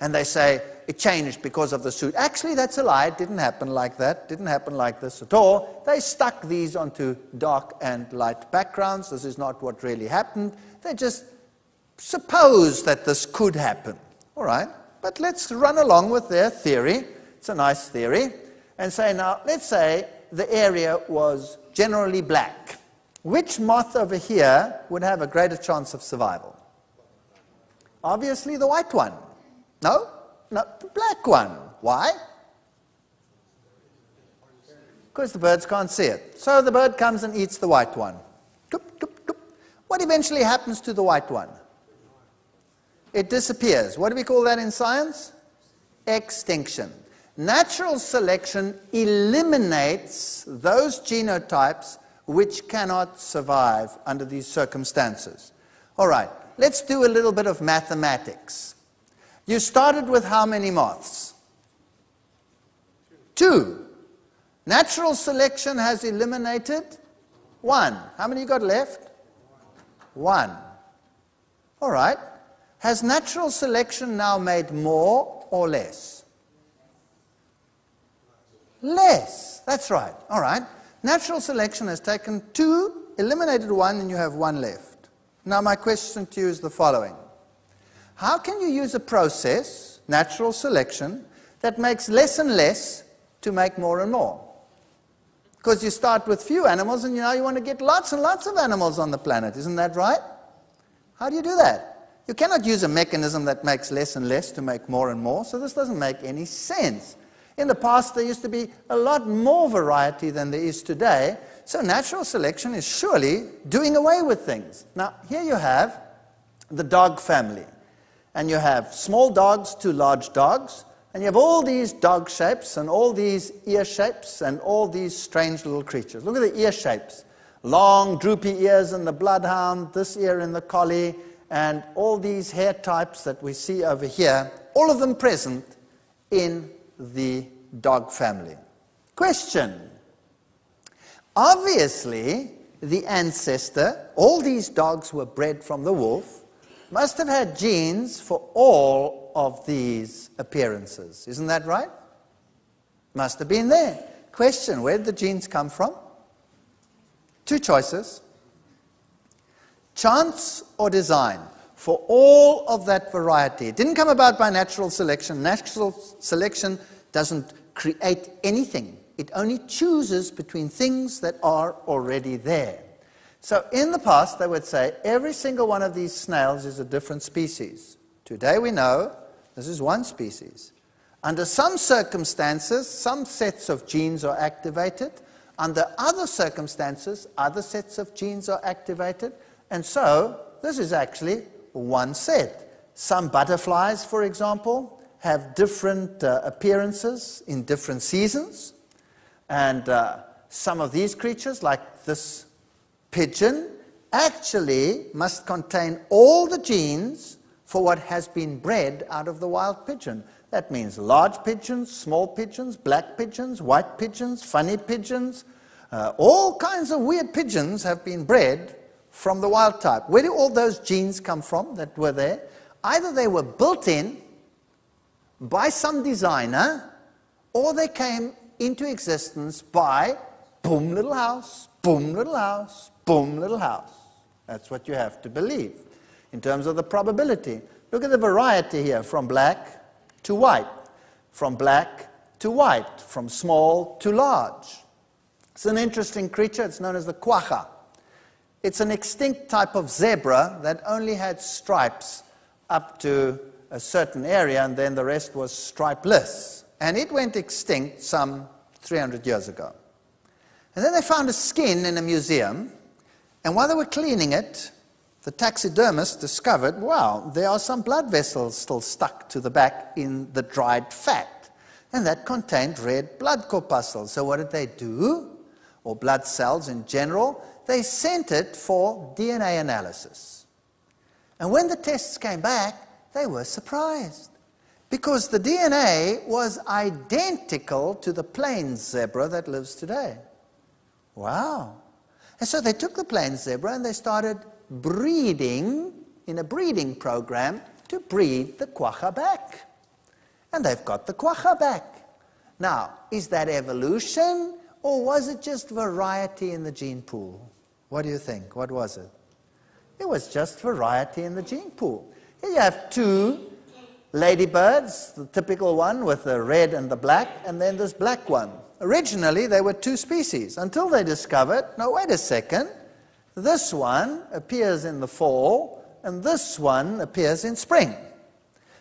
And they say it changed because of the suit. Actually, that's a lie. It didn't happen like that. It didn't happen like this at all. They stuck these onto dark and light backgrounds. This is not what really happened. They just supposed that this could happen. All right? But let's run along with their theory. It's a nice theory. And say, now, let's say the area was generally black. Which moth over here would have a greater chance of survival? Obviously, the white one. No? No, the black one. Why? Because the birds can't see it. So the bird comes and eats the white one. What eventually happens to the white one? It disappears. What do we call that in science? Extinction. Natural selection eliminates those genotypes which cannot survive under these circumstances. All right, let's do a little bit of mathematics. You started with how many moths? Two. Natural selection has eliminated one. How many you got left? One. All right. Has natural selection now made more or less? Less. That's right. All right. Natural selection has taken two, eliminated one, and you have one left. Now, my question to you is the following How can you use a process, natural selection, that makes less and less to make more and more? Because you start with few animals and you now you want to get lots and lots of animals on the planet. Isn't that right? How do you do that? You cannot use a mechanism that makes less and less to make more and more, so this doesn't make any sense. In the past, there used to be a lot more variety than there is today. So natural selection is surely doing away with things. Now, here you have the dog family. And you have small dogs to large dogs. And you have all these dog shapes and all these ear shapes and all these strange little creatures. Look at the ear shapes. Long, droopy ears in the bloodhound, this ear in the collie, and all these hair types that we see over here, all of them present in the dog family. Question. Obviously, the ancestor, all these dogs were bred from the wolf, must have had genes for all of these appearances. Isn't that right? Must have been there. Question Where did the genes come from? Two choices chance or design for all of that variety. It didn't come about by natural selection. Natural selection doesn't create anything. It only chooses between things that are already there. So in the past, they would say every single one of these snails is a different species. Today we know this is one species. Under some circumstances, some sets of genes are activated. Under other circumstances, other sets of genes are activated. And so this is actually one set. Some butterflies, for example, have different uh, appearances in different seasons. And uh, some of these creatures, like this pigeon, actually must contain all the genes for what has been bred out of the wild pigeon. That means large pigeons, small pigeons, black pigeons, white pigeons, funny pigeons. Uh, all kinds of weird pigeons have been bred from the wild type. Where do all those genes come from that were there? Either they were built in by some designer, or they came into existence by boom, little house, boom, little house, boom, little house. That's what you have to believe in terms of the probability. Look at the variety here from black to white, from black to white, from small to large. It's an interesting creature. It's known as the quagga. It's an extinct type of zebra that only had stripes up to a certain area, and then the rest was stripeless. And it went extinct some 300 years ago. And then they found a skin in a museum, and while they were cleaning it, the taxidermist discovered wow, there are some blood vessels still stuck to the back in the dried fat. And that contained red blood corpuscles. So, what did they do? Or blood cells in general? They sent it for DNA analysis. And when the tests came back, they were surprised because the DNA was identical to the plains zebra that lives today. Wow. And so they took the plains zebra and they started breeding in a breeding program to breed the quagga back. And they've got the quagga back. Now, is that evolution or was it just variety in the gene pool? What do you think? What was it? It was just variety in the gene pool. Here you have two ladybirds, the typical one with the red and the black, and then this black one. Originally, they were two species until they discovered no, wait a second, this one appears in the fall, and this one appears in spring.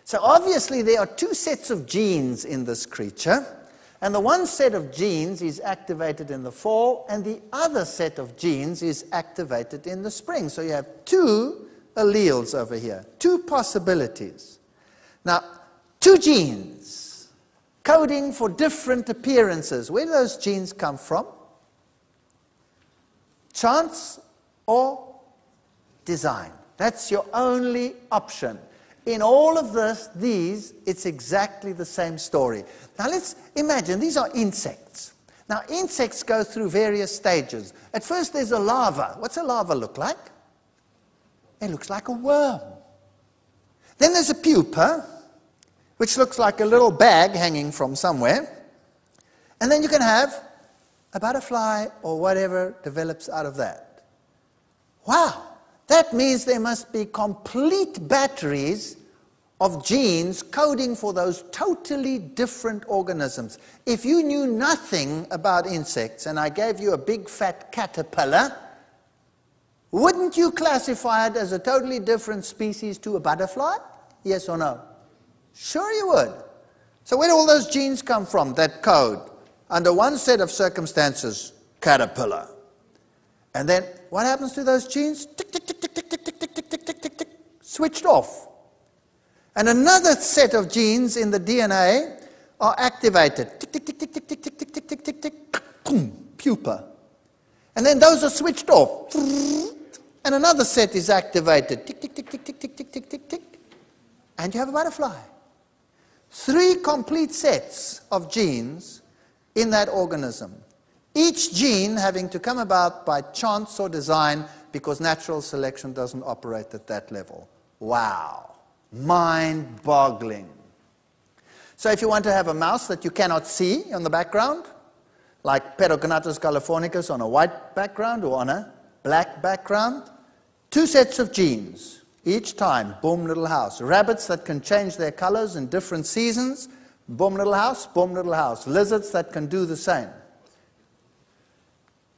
So obviously, there are two sets of genes in this creature, and the one set of genes is activated in the fall, and the other set of genes is activated in the spring. So you have two alleles over here, two possibilities. Now, two genes coding for different appearances. Where do those genes come from? Chance or design. That's your only option. In all of this, these, it's exactly the same story. Now let's imagine these are insects. Now, insects go through various stages. At first, there's a larva. What's a larva look like? It looks like a worm. Then there's a pupa, which looks like a little bag hanging from somewhere. And then you can have a butterfly or whatever develops out of that. Wow! That means there must be complete batteries of genes coding for those totally different organisms. If you knew nothing about insects and I gave you a big fat caterpillar, wouldn't you classify it as a totally different species to a butterfly? Yes or no? Sure, you would. So, where do all those genes come from that code? Under one set of circumstances, caterpillar. And then what happens to those genes? Tick, tick, tick, tick, tick, tick, tick, tick, tick, tick, tick, tick, tick, switched off. And another set of genes in the DNA are activated. Tick, tick, tick, tick, tick, tick, tick, tick, tick, tick, tick, tick, boom, pupa. And then those are switched off. And another set is activated. Tick, tick, tick, tick, tick, tick, tick, tick, tick, tick. And you have a butterfly. Three complete sets of genes in that organism. Each gene having to come about by chance or design because natural selection doesn't operate at that level. Wow. Mind boggling. So, if you want to have a mouse that you cannot see on the background, like Perognathus californicus on a white background or on a black background, two sets of genes each time, boom, little house. Rabbits that can change their colors in different seasons, boom, little house, boom, little house. Lizards that can do the same.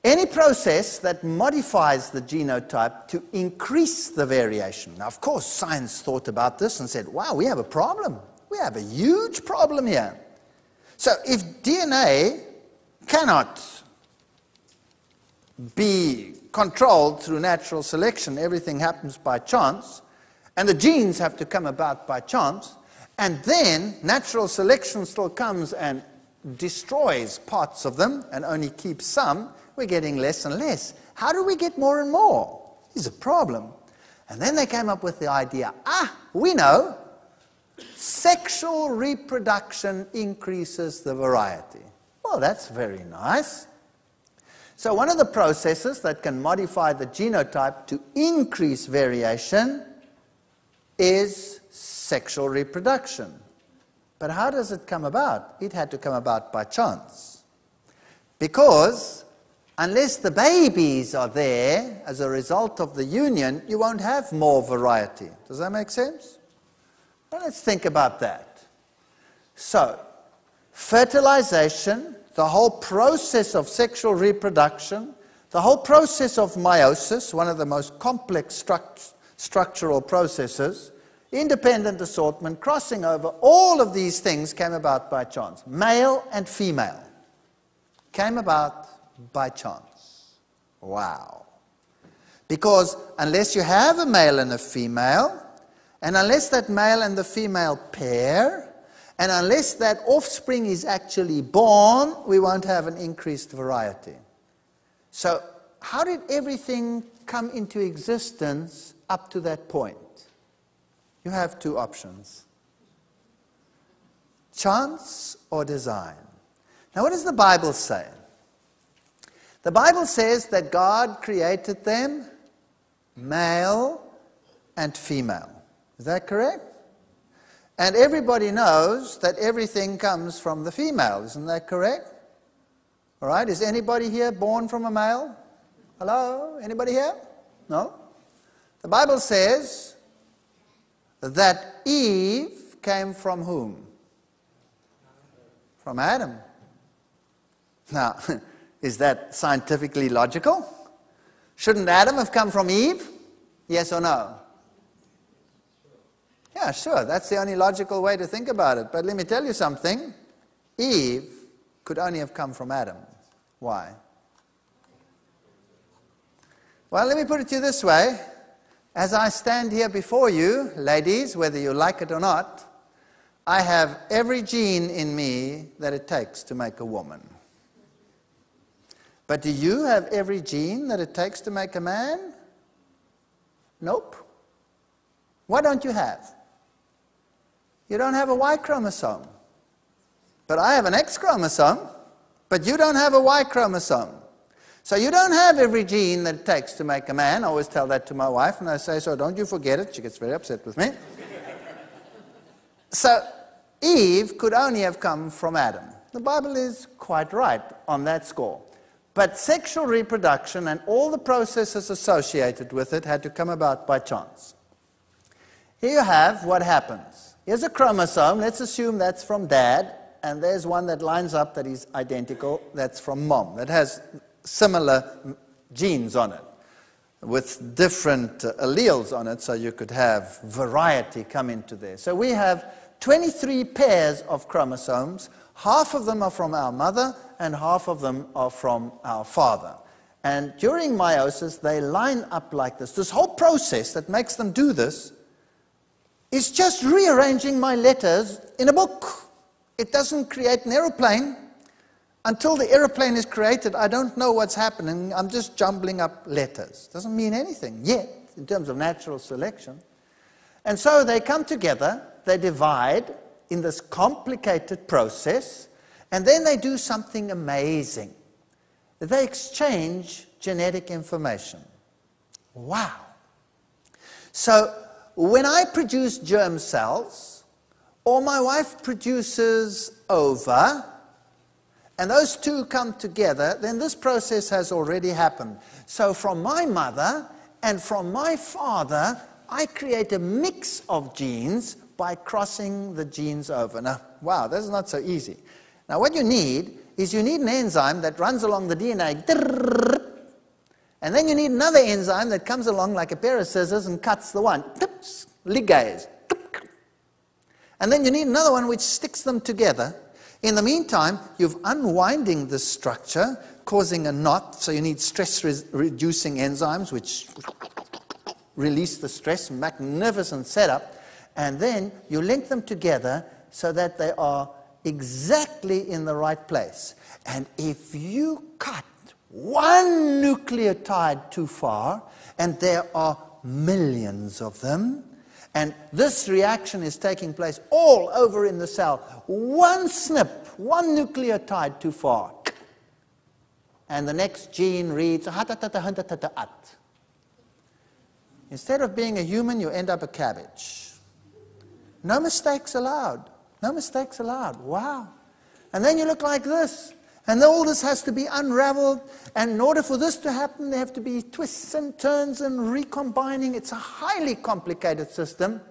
Any process that modifies the genotype to increase the variation. Now, of course, science thought about this and said, wow, we have a problem. We have a huge problem here. So, if DNA cannot be controlled through natural selection, everything happens by chance, and the genes have to come about by chance, and then natural selection still comes and destroys parts of them and only keeps some, we're getting less and less. How do we get more and more? Is a problem. And then they came up with the idea ah, we know sexual reproduction increases the variety. Well, that's very nice. So, one of the processes that can modify the genotype to increase variation is sexual reproduction. But how does it come about? It had to come about by chance. Because unless the babies are there as a result of the union, you won't have more variety. Does that make sense? Well, let's think about that. So, fertilization, the whole process of sexual reproduction, the whole process of meiosis, one of the most complex struct structural processes, independent assortment, crossing over, all of these things came about by chance. Male and female came about by chance. Wow. Because unless you have a male and a female, and unless that male and the female pair, and unless that offspring is actually born, we won't have an increased variety. So, how did everything come into existence up to that point? You have two options chance or design. Now, what does the Bible say? The Bible says that God created them male and female. Is that correct? And everybody knows that everything comes from the female, isn't that correct? All right, is anybody here born from a male? Hello? Anybody here? No? The Bible says that Eve came from whom? From Adam. Now, is that scientifically logical? Shouldn't Adam have come from Eve? Yes or no? Yeah, sure. That's the only logical way to think about it. But let me tell you something. Eve could only have come from Adam. Why? Well, let me put it to you this way. As I stand here before you, ladies, whether you like it or not, I have every gene in me that it takes to make a woman. But do you have every gene that it takes to make a man? Nope. What don't you have? You don't have a Y chromosome. But I have an X chromosome, but you don't have a Y chromosome. So you don't have every gene that it takes to make a man. I always tell that to my wife, and I say, so don't you forget it. She gets very upset with me. so Eve could only have come from Adam. The Bible is quite right on that score. But sexual reproduction and all the processes associated with it had to come about by chance. Here you have what happens. Here's a chromosome. Let's assume that's from dad. And there's one that lines up that is identical. That's from mom. That has similar genes on it with different uh, alleles on it so you could have variety come into there. So we have 23 pairs of chromosomes. Half of them are from our mother and half of them are from our father. And during meiosis, they line up like this. This whole process that makes them do this is just rearranging my letters in a book. It doesn't create an aeroplane. Until the aeroplane is created, I don't know what's happening. I'm just jumbling up letters. Doesn't mean anything yet in terms of natural selection. And so they come together, they divide in this complicated process, and then they do something amazing. They exchange genetic information. Wow. So when I produce germ cells, or my wife produces ova, and those two come together, then this process has already happened. So from my mother and from my father, I create a mix of genes by crossing the genes over. Now, wow, this is not so easy. Now, what you need is you need an enzyme that runs along the DNA, and then you need another enzyme that comes along like a pair of scissors and cuts the one, ligase. And then you need another one which sticks them together. In the meantime, you've unwinding this structure, causing a knot, so you need stress re reducing enzymes which release the stress, magnificent setup, and then you link them together so that they are exactly in the right place. And if you cut one nucleotide too far, and there are millions of them, and this reaction is taking place all over in the cell. One snip, one nucleotide too far. And the next gene reads, Instead of being a human, you end up a cabbage. No mistakes allowed. No mistakes allowed. Wow. And then you look like this. And all this has to be unraveled. And in order for this to happen, there have to be twists and turns and recombining. It's a highly complicated system.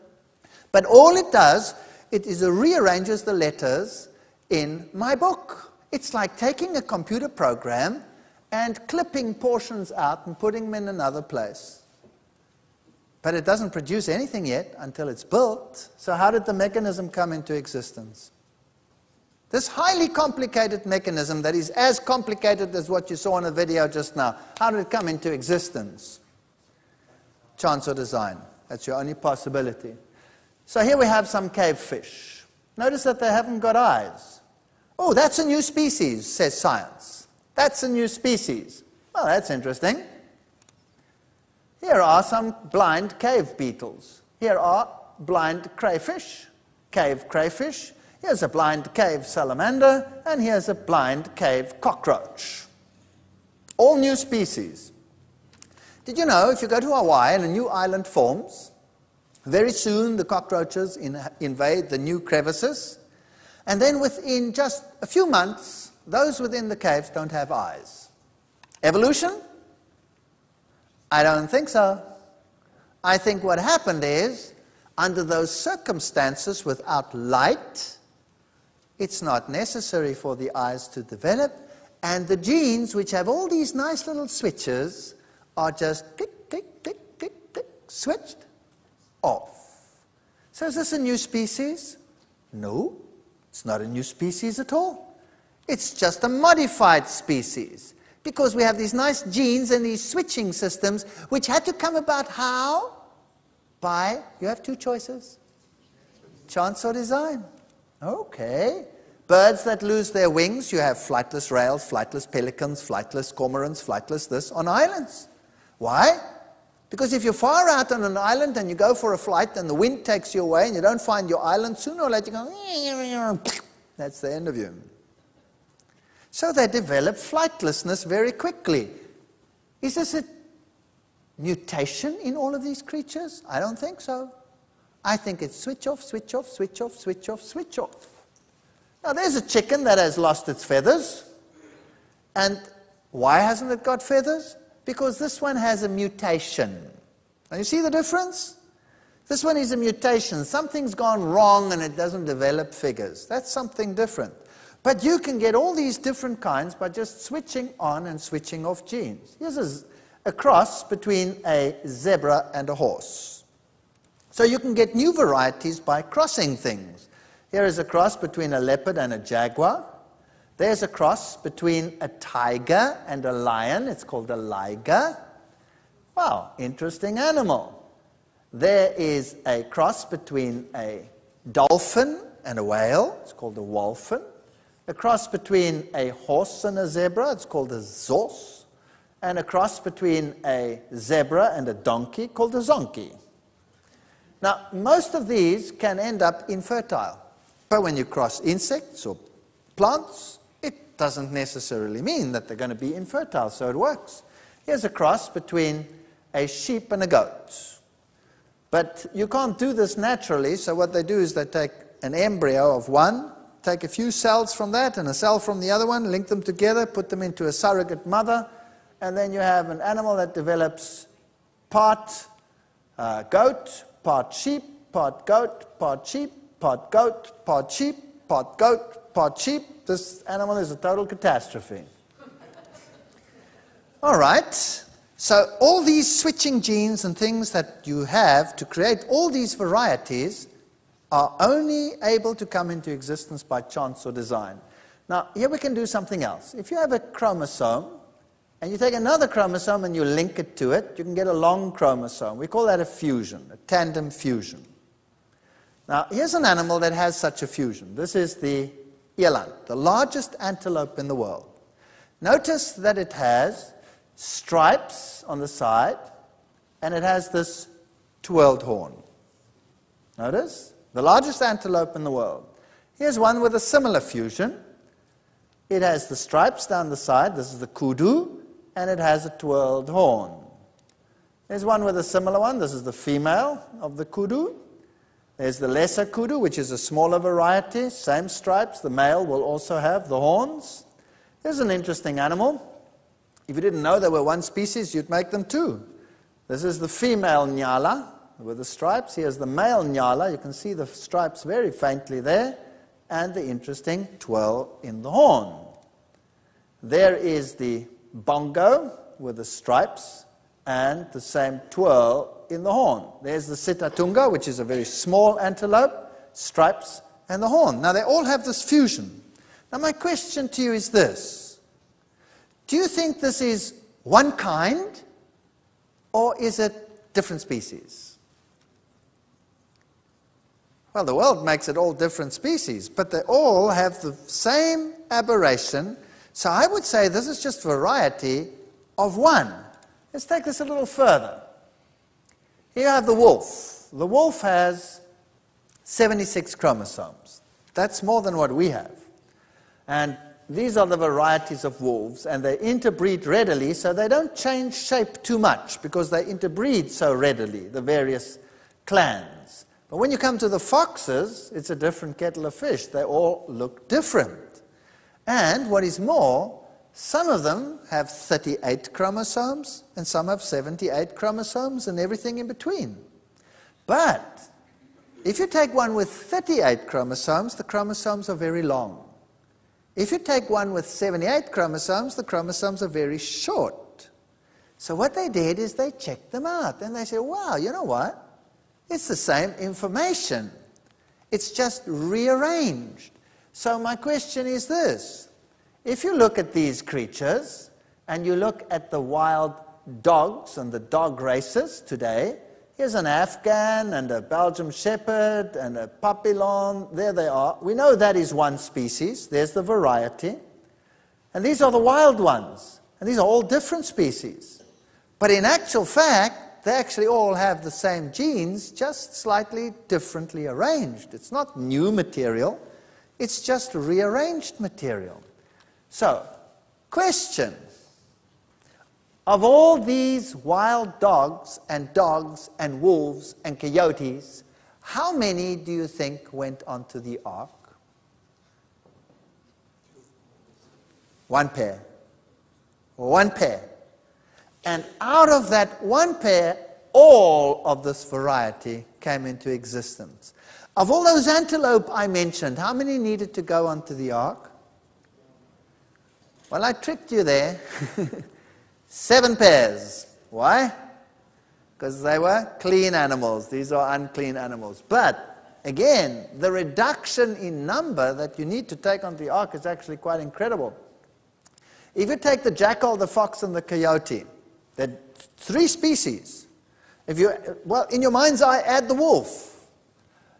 But all it does, it is it rearranges the letters in my book. It's like taking a computer program and clipping portions out and putting them in another place. But it doesn't produce anything yet until it's built. So, how did the mechanism come into existence? This highly complicated mechanism that is as complicated as what you saw in the video just now, how did it come into existence? Chance or design. That's your only possibility. So here we have some cave fish. Notice that they haven't got eyes. Oh, that's a new species, says science. That's a new species. Well, that's interesting. Here are some blind cave beetles. Here are blind crayfish, cave crayfish. Here's a blind cave salamander, and here's a blind cave cockroach. All new species. Did you know if you go to Hawaii and a new island forms, Very soon, the cockroaches in, invade the new crevices. And then, within just a few months, those within the caves don't have eyes. Evolution? I don't think so. I think what happened is, under those circumstances, without light, it's not necessary for the eyes to develop, and the genes, which have all these nice little switches, are just tick, tick, tick, tick, tick, switched off. So is this a new species? No, it's not a new species at all. It's just a modified species because we have these nice genes and these switching systems which had to come about how? By, you have two choices chance or design. Okay. Birds that lose their wings, you have flightless rails, flightless pelicans, flightless cormorants, flightless this on islands. Why? Because if you're far out on an island and you go for a flight and the wind takes you away and you don't find your island, sooner or later you go, that's the end of you. So they develop flightlessness very quickly. Is this a mutation in all of these creatures? I don't think so. I think it's switch off, switch off, switch off, switch off, switch off. Now there's a chicken that has lost its feathers. And why hasn't it got feathers? Because this one has a mutation. And you see the difference? This one is a mutation. Something's gone wrong and it doesn't develop figures. That's something different. But you can get all these different kinds by just switching on and switching off genes. Here's a, a cross between a zebra and a horse. So you can get new varieties by crossing things. Here is a cross between a leopard and a jaguar. There's a cross between a tiger and a lion. It's called a liger. Wow, interesting animal. There is a cross between a dolphin and a whale. It's called a wolphin. A cross between a horse and a zebra. It's called a zorse. And a cross between a zebra and a donkey called a zonkey. Now, most of these can end up infertile. But when you cross insects or plants, it doesn't necessarily mean that they're going to be infertile, so it works. Here's a cross between a sheep and a goat. But you can't do this naturally, so what they do is they take an embryo of one, take a few cells from that and a cell from the other one, link them together, put them into a surrogate mother, and then you have an animal that develops part uh, goat, part sheep, part goat, part sheep, part goat, part sheep, part goat, part sheep. This animal is a total catastrophe. All right. So all these switching genes and things that you have to create all these varieties are only able to come into existence by chance or design. Now, here we can do something else. If you have a chromosome, and you take another chromosome and you link it to it, you can get a long chromosome. We call that a fusion, a tandem fusion. Now, here's an animal that has such a fusion. This is the eland, the largest antelope in the world. Notice that it has stripes on the side, and it has this twirled horn. Notice? The largest antelope in the world. Here's one with a similar fusion. It has the stripes down the side. This is the kudu, and it has a twirled horn. There's one with a similar one. This is the female of the kudu. There's the lesser kudu, which is a smaller variety. Same stripes. The male will also have the horns. Here's an interesting animal. If you didn't know there were one species, you'd make them two. This is the female nyala with the stripes. Here's the male nyala. You can see the stripes very faintly there, and the interesting twirl in the horn. There is the bongo with the stripes and the same twirl in the horn. There's the sitatunga, which is a very small antelope, stripes, and the horn. Now, they all have this fusion. Now, my question to you is this do you think this is one kind or is it different species? Well, the world makes it all different species, but they all have the same aberration. So I would say this is just variety of one. Let's take this a little further. Here you have the wolf. The wolf has 76 chromosomes. That's more than what we have. And these are the varieties of wolves, and they interbreed readily, so they don't change shape too much because they interbreed so readily, the various clans. But when you come to the foxes, it's a different kettle of fish. They all look different. And what is more, some of them have 38 chromosomes, and some have 78 chromosomes, and everything in between. But if you take one with 38 chromosomes, the chromosomes are very long. If you take one with 78 chromosomes, the chromosomes are very short. So what they did is they checked them out and they said, wow, you know what? It's the same information. It's just rearranged. So my question is this. If you look at these creatures and you look at the wild dogs and the dog races today, here's an Afghan and a Belgian Shepherd and a Papillon. There they are. We know that is one species. There's the variety. And these are the wild ones. And these are all different species. But in actual fact, they actually all have the same genes, just slightly differently arranged. It's not new material, it's just rearranged material. So, question of all these wild dogs and dogs and wolves and coyotes, how many do you think went onto the ark? One pair. One pair. And out of that one pair, all of this variety came into existence. Of all those antelope I mentioned, how many needed to go onto the ark? Well, I tricked you there. Seven pairs. Why? Because they were clean animals. These are unclean animals. But again, the reduction in number that you need to take onto the ark is actually quite incredible. If you take the jackal, the fox, and the coyote, are three species. If you, well, in your mind's eye, add the wolf.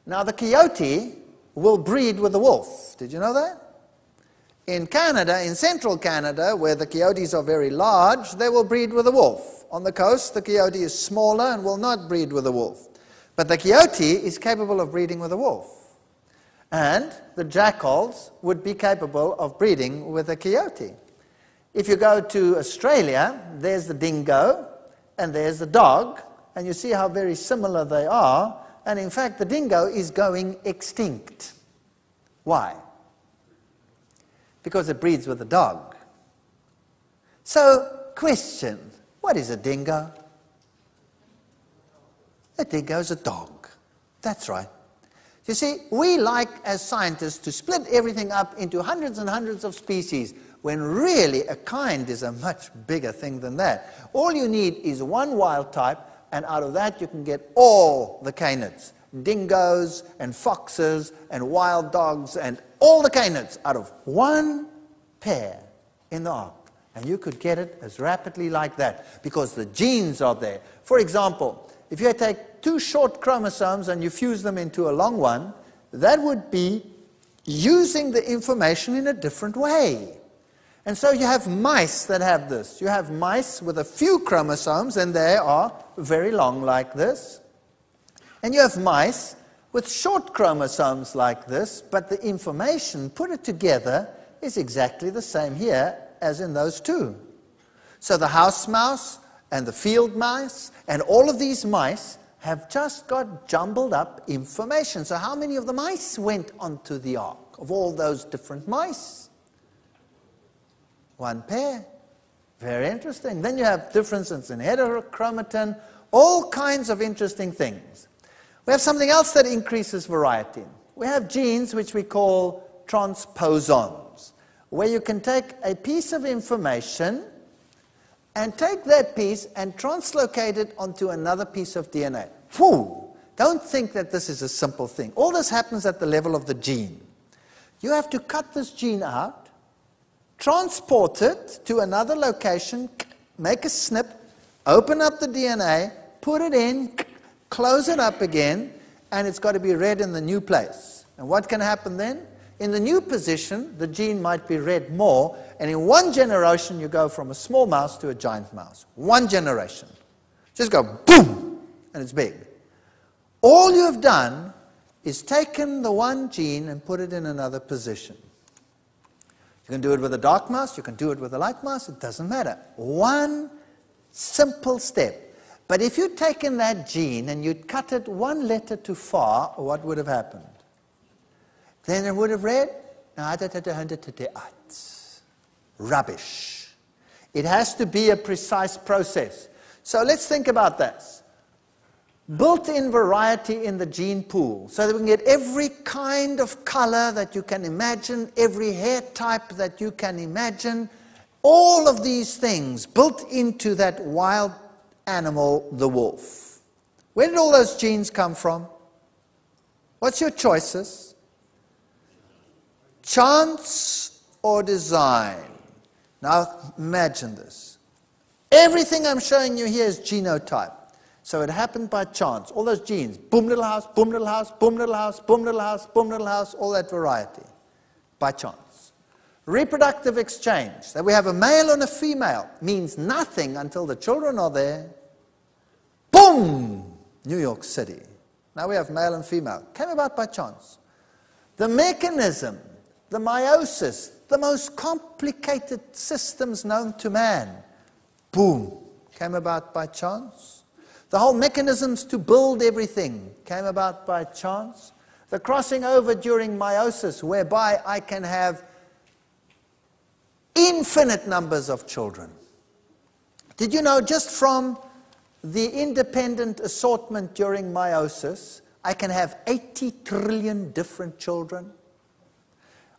Now, the coyote will breed with the wolf. Did you know that? In Canada, in central Canada, where the coyotes are very large, they will breed with the wolf. On the coast, the coyote is smaller and will not breed with the wolf. But the coyote is capable of breeding with a wolf. And the jackals would be capable of breeding with a coyote. If you go to Australia, there's the dingo and there's the dog, and you see how very similar they are. And in fact, the dingo is going extinct. Why? Because it breeds with a dog. So, question what is a dingo? A dingo is a dog. That's right. You see, we like as scientists to split everything up into hundreds and hundreds of species when really a kind is a much bigger thing than that. All you need is one wild type, and out of that you can get all the canids dingoes and foxes and wild dogs and all the canids out of one pair in the ark. And you could get it as rapidly like that because the genes are there. For example, if you take two short chromosomes and you fuse them into a long one, that would be using the information in a different way. And so you have mice that have this. You have mice with a few chromosomes, and they are very long like this. And you have mice with short chromosomes like this, but the information, put it together, is exactly the same here as in those two. So the house mouse and the field mice and all of these mice have just got jumbled up information. So how many of the mice went onto the ark of all those different mice? One pair. Very interesting. Then you have differences in heterochromatin, all kinds of interesting things. We have something else that increases variety. We have genes which we call transposons, where you can take a piece of information and take that piece and translocate it onto another piece of DNA. Whew! Don't think that this is a simple thing. All this happens at the level of the gene. You have to cut this gene out transport it to another location, make a snip, open up the DNA, put it in, close it up again, and it's got to be read in the new place. And what can happen then? In the new position, the gene might be read more, and in one generation, you go from a small mouse to a giant mouse. One generation. Just go boom, and it's big. All you have done is taken the one gene and put it in another position. You can do it with a dark mouse, you can do it with a light mouse, it doesn't matter. One simple step. But if you'd taken that gene and you'd cut it one letter too far, what would have happened? Then it would have read, rubbish. It has to be a precise process. So let's think about this. Built in variety in the gene pool so that we can get every kind of color that you can imagine, every hair type that you can imagine, all of these things built into that wild animal, the wolf. Where did all those genes come from? What's your choices? Chance or design? Now imagine this. Everything I'm showing you here is genotype. So it happened by chance. All those genes, boom little house, boom little house, boom little house, boom little house, boom little house, all that variety. By chance. Reproductive exchange, that we have a male and a female, means nothing until the children are there. Boom! New York City. Now we have male and female. Came about by chance. The mechanism, the meiosis, the most complicated systems known to man, boom, came about by chance. The whole mechanisms to build everything came about by chance. The crossing over during meiosis, whereby I can have infinite numbers of children. Did you know just from the independent assortment during meiosis, I can have 80 trillion different children?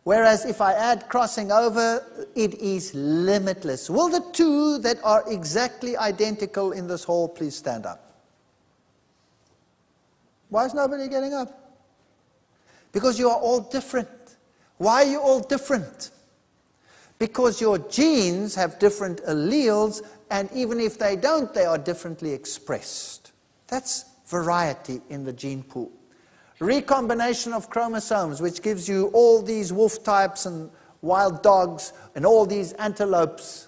Whereas if I add crossing over, it is limitless. Will the two that are exactly identical in this hall please stand up? Why is nobody getting up? Because you are all different. Why are you all different? Because your genes have different alleles, and even if they don't, they are differently expressed. That's variety in the gene pool recombination of chromosomes, which gives you all these wolf types and wild dogs and all these antelopes.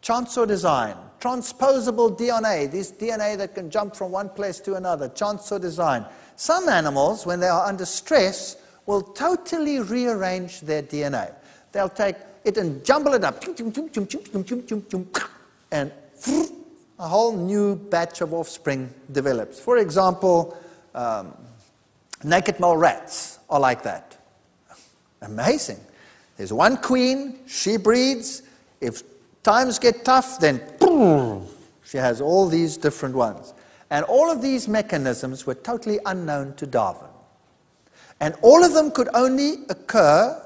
Chance or design. Transposable DNA, this DNA that can jump from one place to another. Chance or design. Some animals, when they are under stress, will totally rearrange their DNA. They'll take it and jumble it up, and a whole new batch of offspring develops. For example, um, Naked mole rats are like that. Amazing. There's one queen, she breeds. If times get tough, then she has all these different ones. And all of these mechanisms were totally unknown to Darwin. And all of them could only occur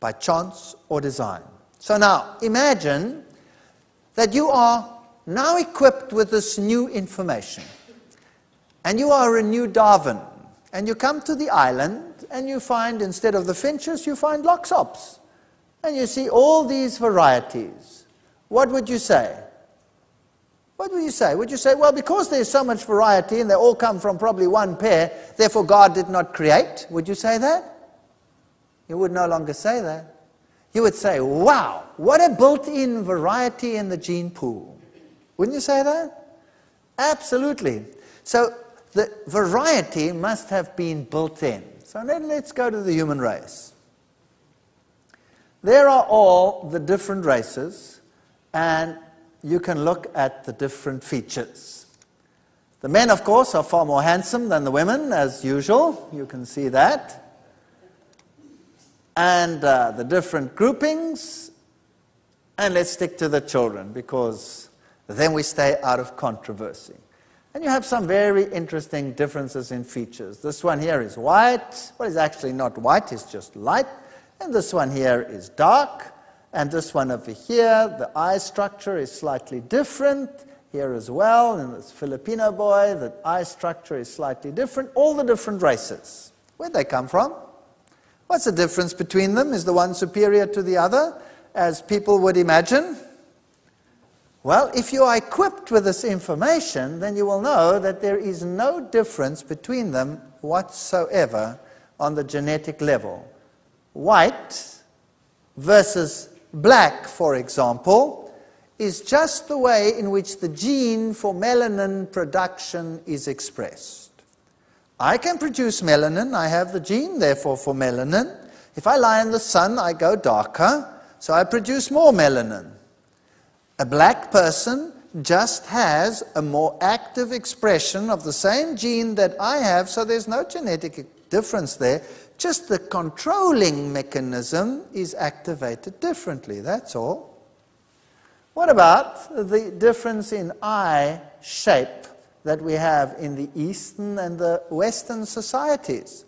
by chance or design. So now, imagine that you are now equipped with this new information. And you are a new Darwin. And you come to the island and you find, instead of the finches, you find loxops. And you see all these varieties. What would you say? What would you say? Would you say, well, because there's so much variety and they all come from probably one pair, therefore God did not create? Would you say that? You would no longer say that. You would say, wow, what a built in variety in the gene pool. Wouldn't you say that? Absolutely. So the variety must have been built in. So then let's go to the human race. There are all the different races, and you can look at the different features. The men, of course, are far more handsome than the women, as usual. You can see that. And uh, the different groupings. And let's stick to the children, because then we stay out of controversy. And you have some very interesting differences in features. This one here is white. Well, it's actually not white, it's just light. And this one here is dark. And this one over here, the eye structure is slightly different here as well. And this Filipino boy, the eye structure is slightly different. All the different races. Where'd they come from? What's the difference between them? Is the one superior to the other, as people would imagine? Well, if you are equipped with this information, then you will know that there is no difference between them whatsoever on the genetic level. White versus black, for example, is just the way in which the gene for melanin production is expressed. I can produce melanin, I have the gene, therefore, for melanin. If I lie in the sun, I go darker, so I produce more melanin. A black person just has a more active expression of the same gene that I have, so there's no genetic difference there. Just the controlling mechanism is activated differently, that's all. What about the difference in eye shape that we have in the Eastern and the Western societies?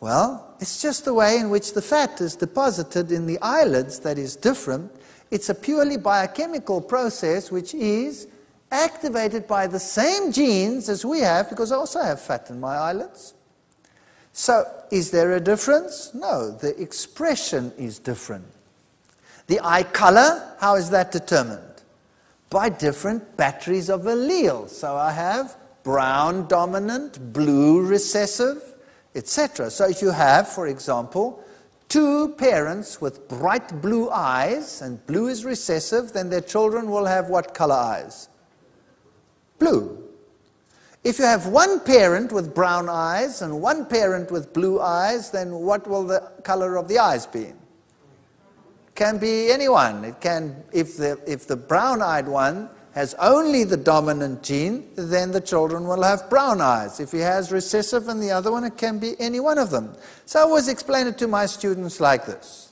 Well, it's just the way in which the fat is deposited in the eyelids that is different. It's a purely biochemical process which is activated by the same genes as we have, because I also have fat in my eyelids. So, is there a difference? No, the expression is different. The eye color, how is that determined? By different batteries of alleles. So I have brown dominant, blue recessive, etc. So if you have, for example, two parents with bright blue eyes, and blue is recessive, then their children will have what color eyes? Blue. If you have one parent with brown eyes and one parent with blue eyes, then what will the color of the eyes be? Can be anyone. It can, if the, if the brown-eyed one has only the dominant gene, then the children will have brown eyes. If he has recessive and the other one, it can be any one of them. So I always explain it to my students like this.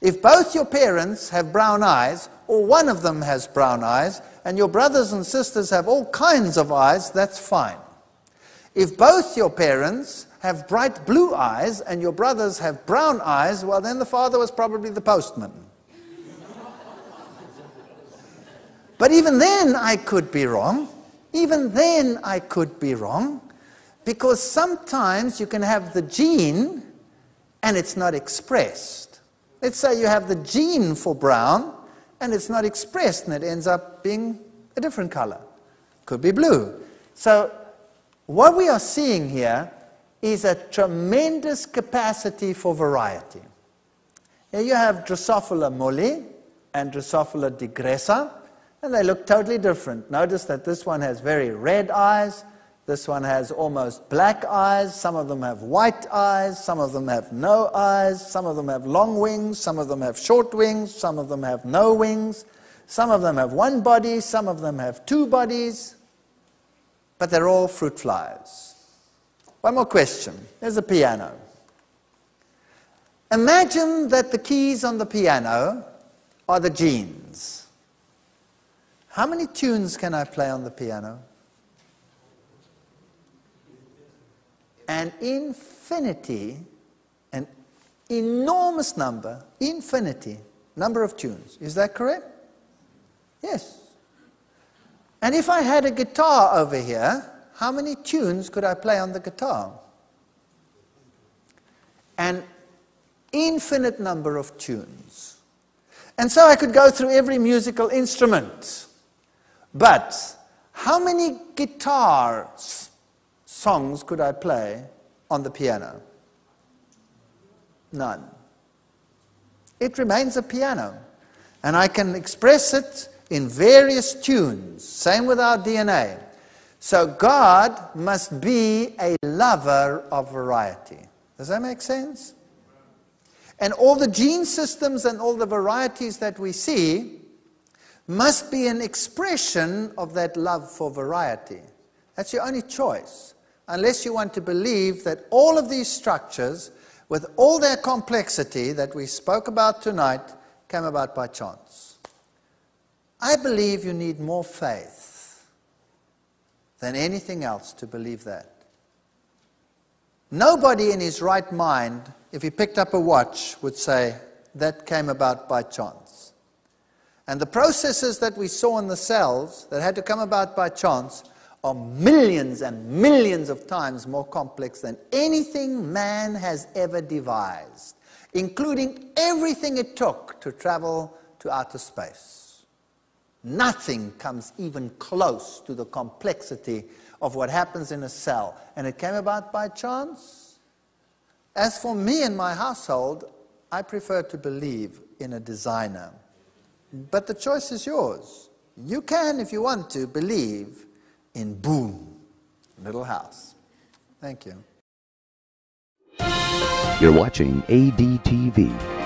If both your parents have brown eyes, or one of them has brown eyes, and your brothers and sisters have all kinds of eyes, that's fine. If both your parents have bright blue eyes and your brothers have brown eyes, well, then the father was probably the postman. But even then, I could be wrong. Even then, I could be wrong. Because sometimes you can have the gene and it's not expressed. Let's say you have the gene for brown and it's not expressed and it ends up being a different color. Could be blue. So, what we are seeing here is a tremendous capacity for variety. Here you have Drosophila molli and Drosophila digressa. And they look totally different. Notice that this one has very red eyes, this one has almost black eyes, some of them have white eyes, some of them have no eyes, some of them have long wings, some of them have short wings, some of them have no wings, some of them have one body, some of them have two bodies, but they're all fruit flies. One more question. There's a piano. Imagine that the keys on the piano are the genes. How many tunes can I play on the piano? An infinity, an enormous number, infinity, number of tunes. Is that correct? Yes. And if I had a guitar over here, how many tunes could I play on the guitar? An infinite number of tunes. And so I could go through every musical instrument. But how many guitar songs could I play on the piano? None. It remains a piano. And I can express it in various tunes. Same with our DNA. So God must be a lover of variety. Does that make sense? And all the gene systems and all the varieties that we see must be an expression of that love for variety. That's your only choice, unless you want to believe that all of these structures, with all their complexity that we spoke about tonight, came about by chance. I believe you need more faith than anything else to believe that. Nobody in his right mind, if he picked up a watch, would say that came about by chance. And the processes that we saw in the cells that had to come about by chance are millions and millions of times more complex than anything man has ever devised, including everything it took to travel to outer space. Nothing comes even close to the complexity of what happens in a cell. And it came about by chance. As for me and my household, I prefer to believe in a designer. But the choice is yours. You can, if you want to, believe in Boom, Little House. Thank you. You're watching ADTV.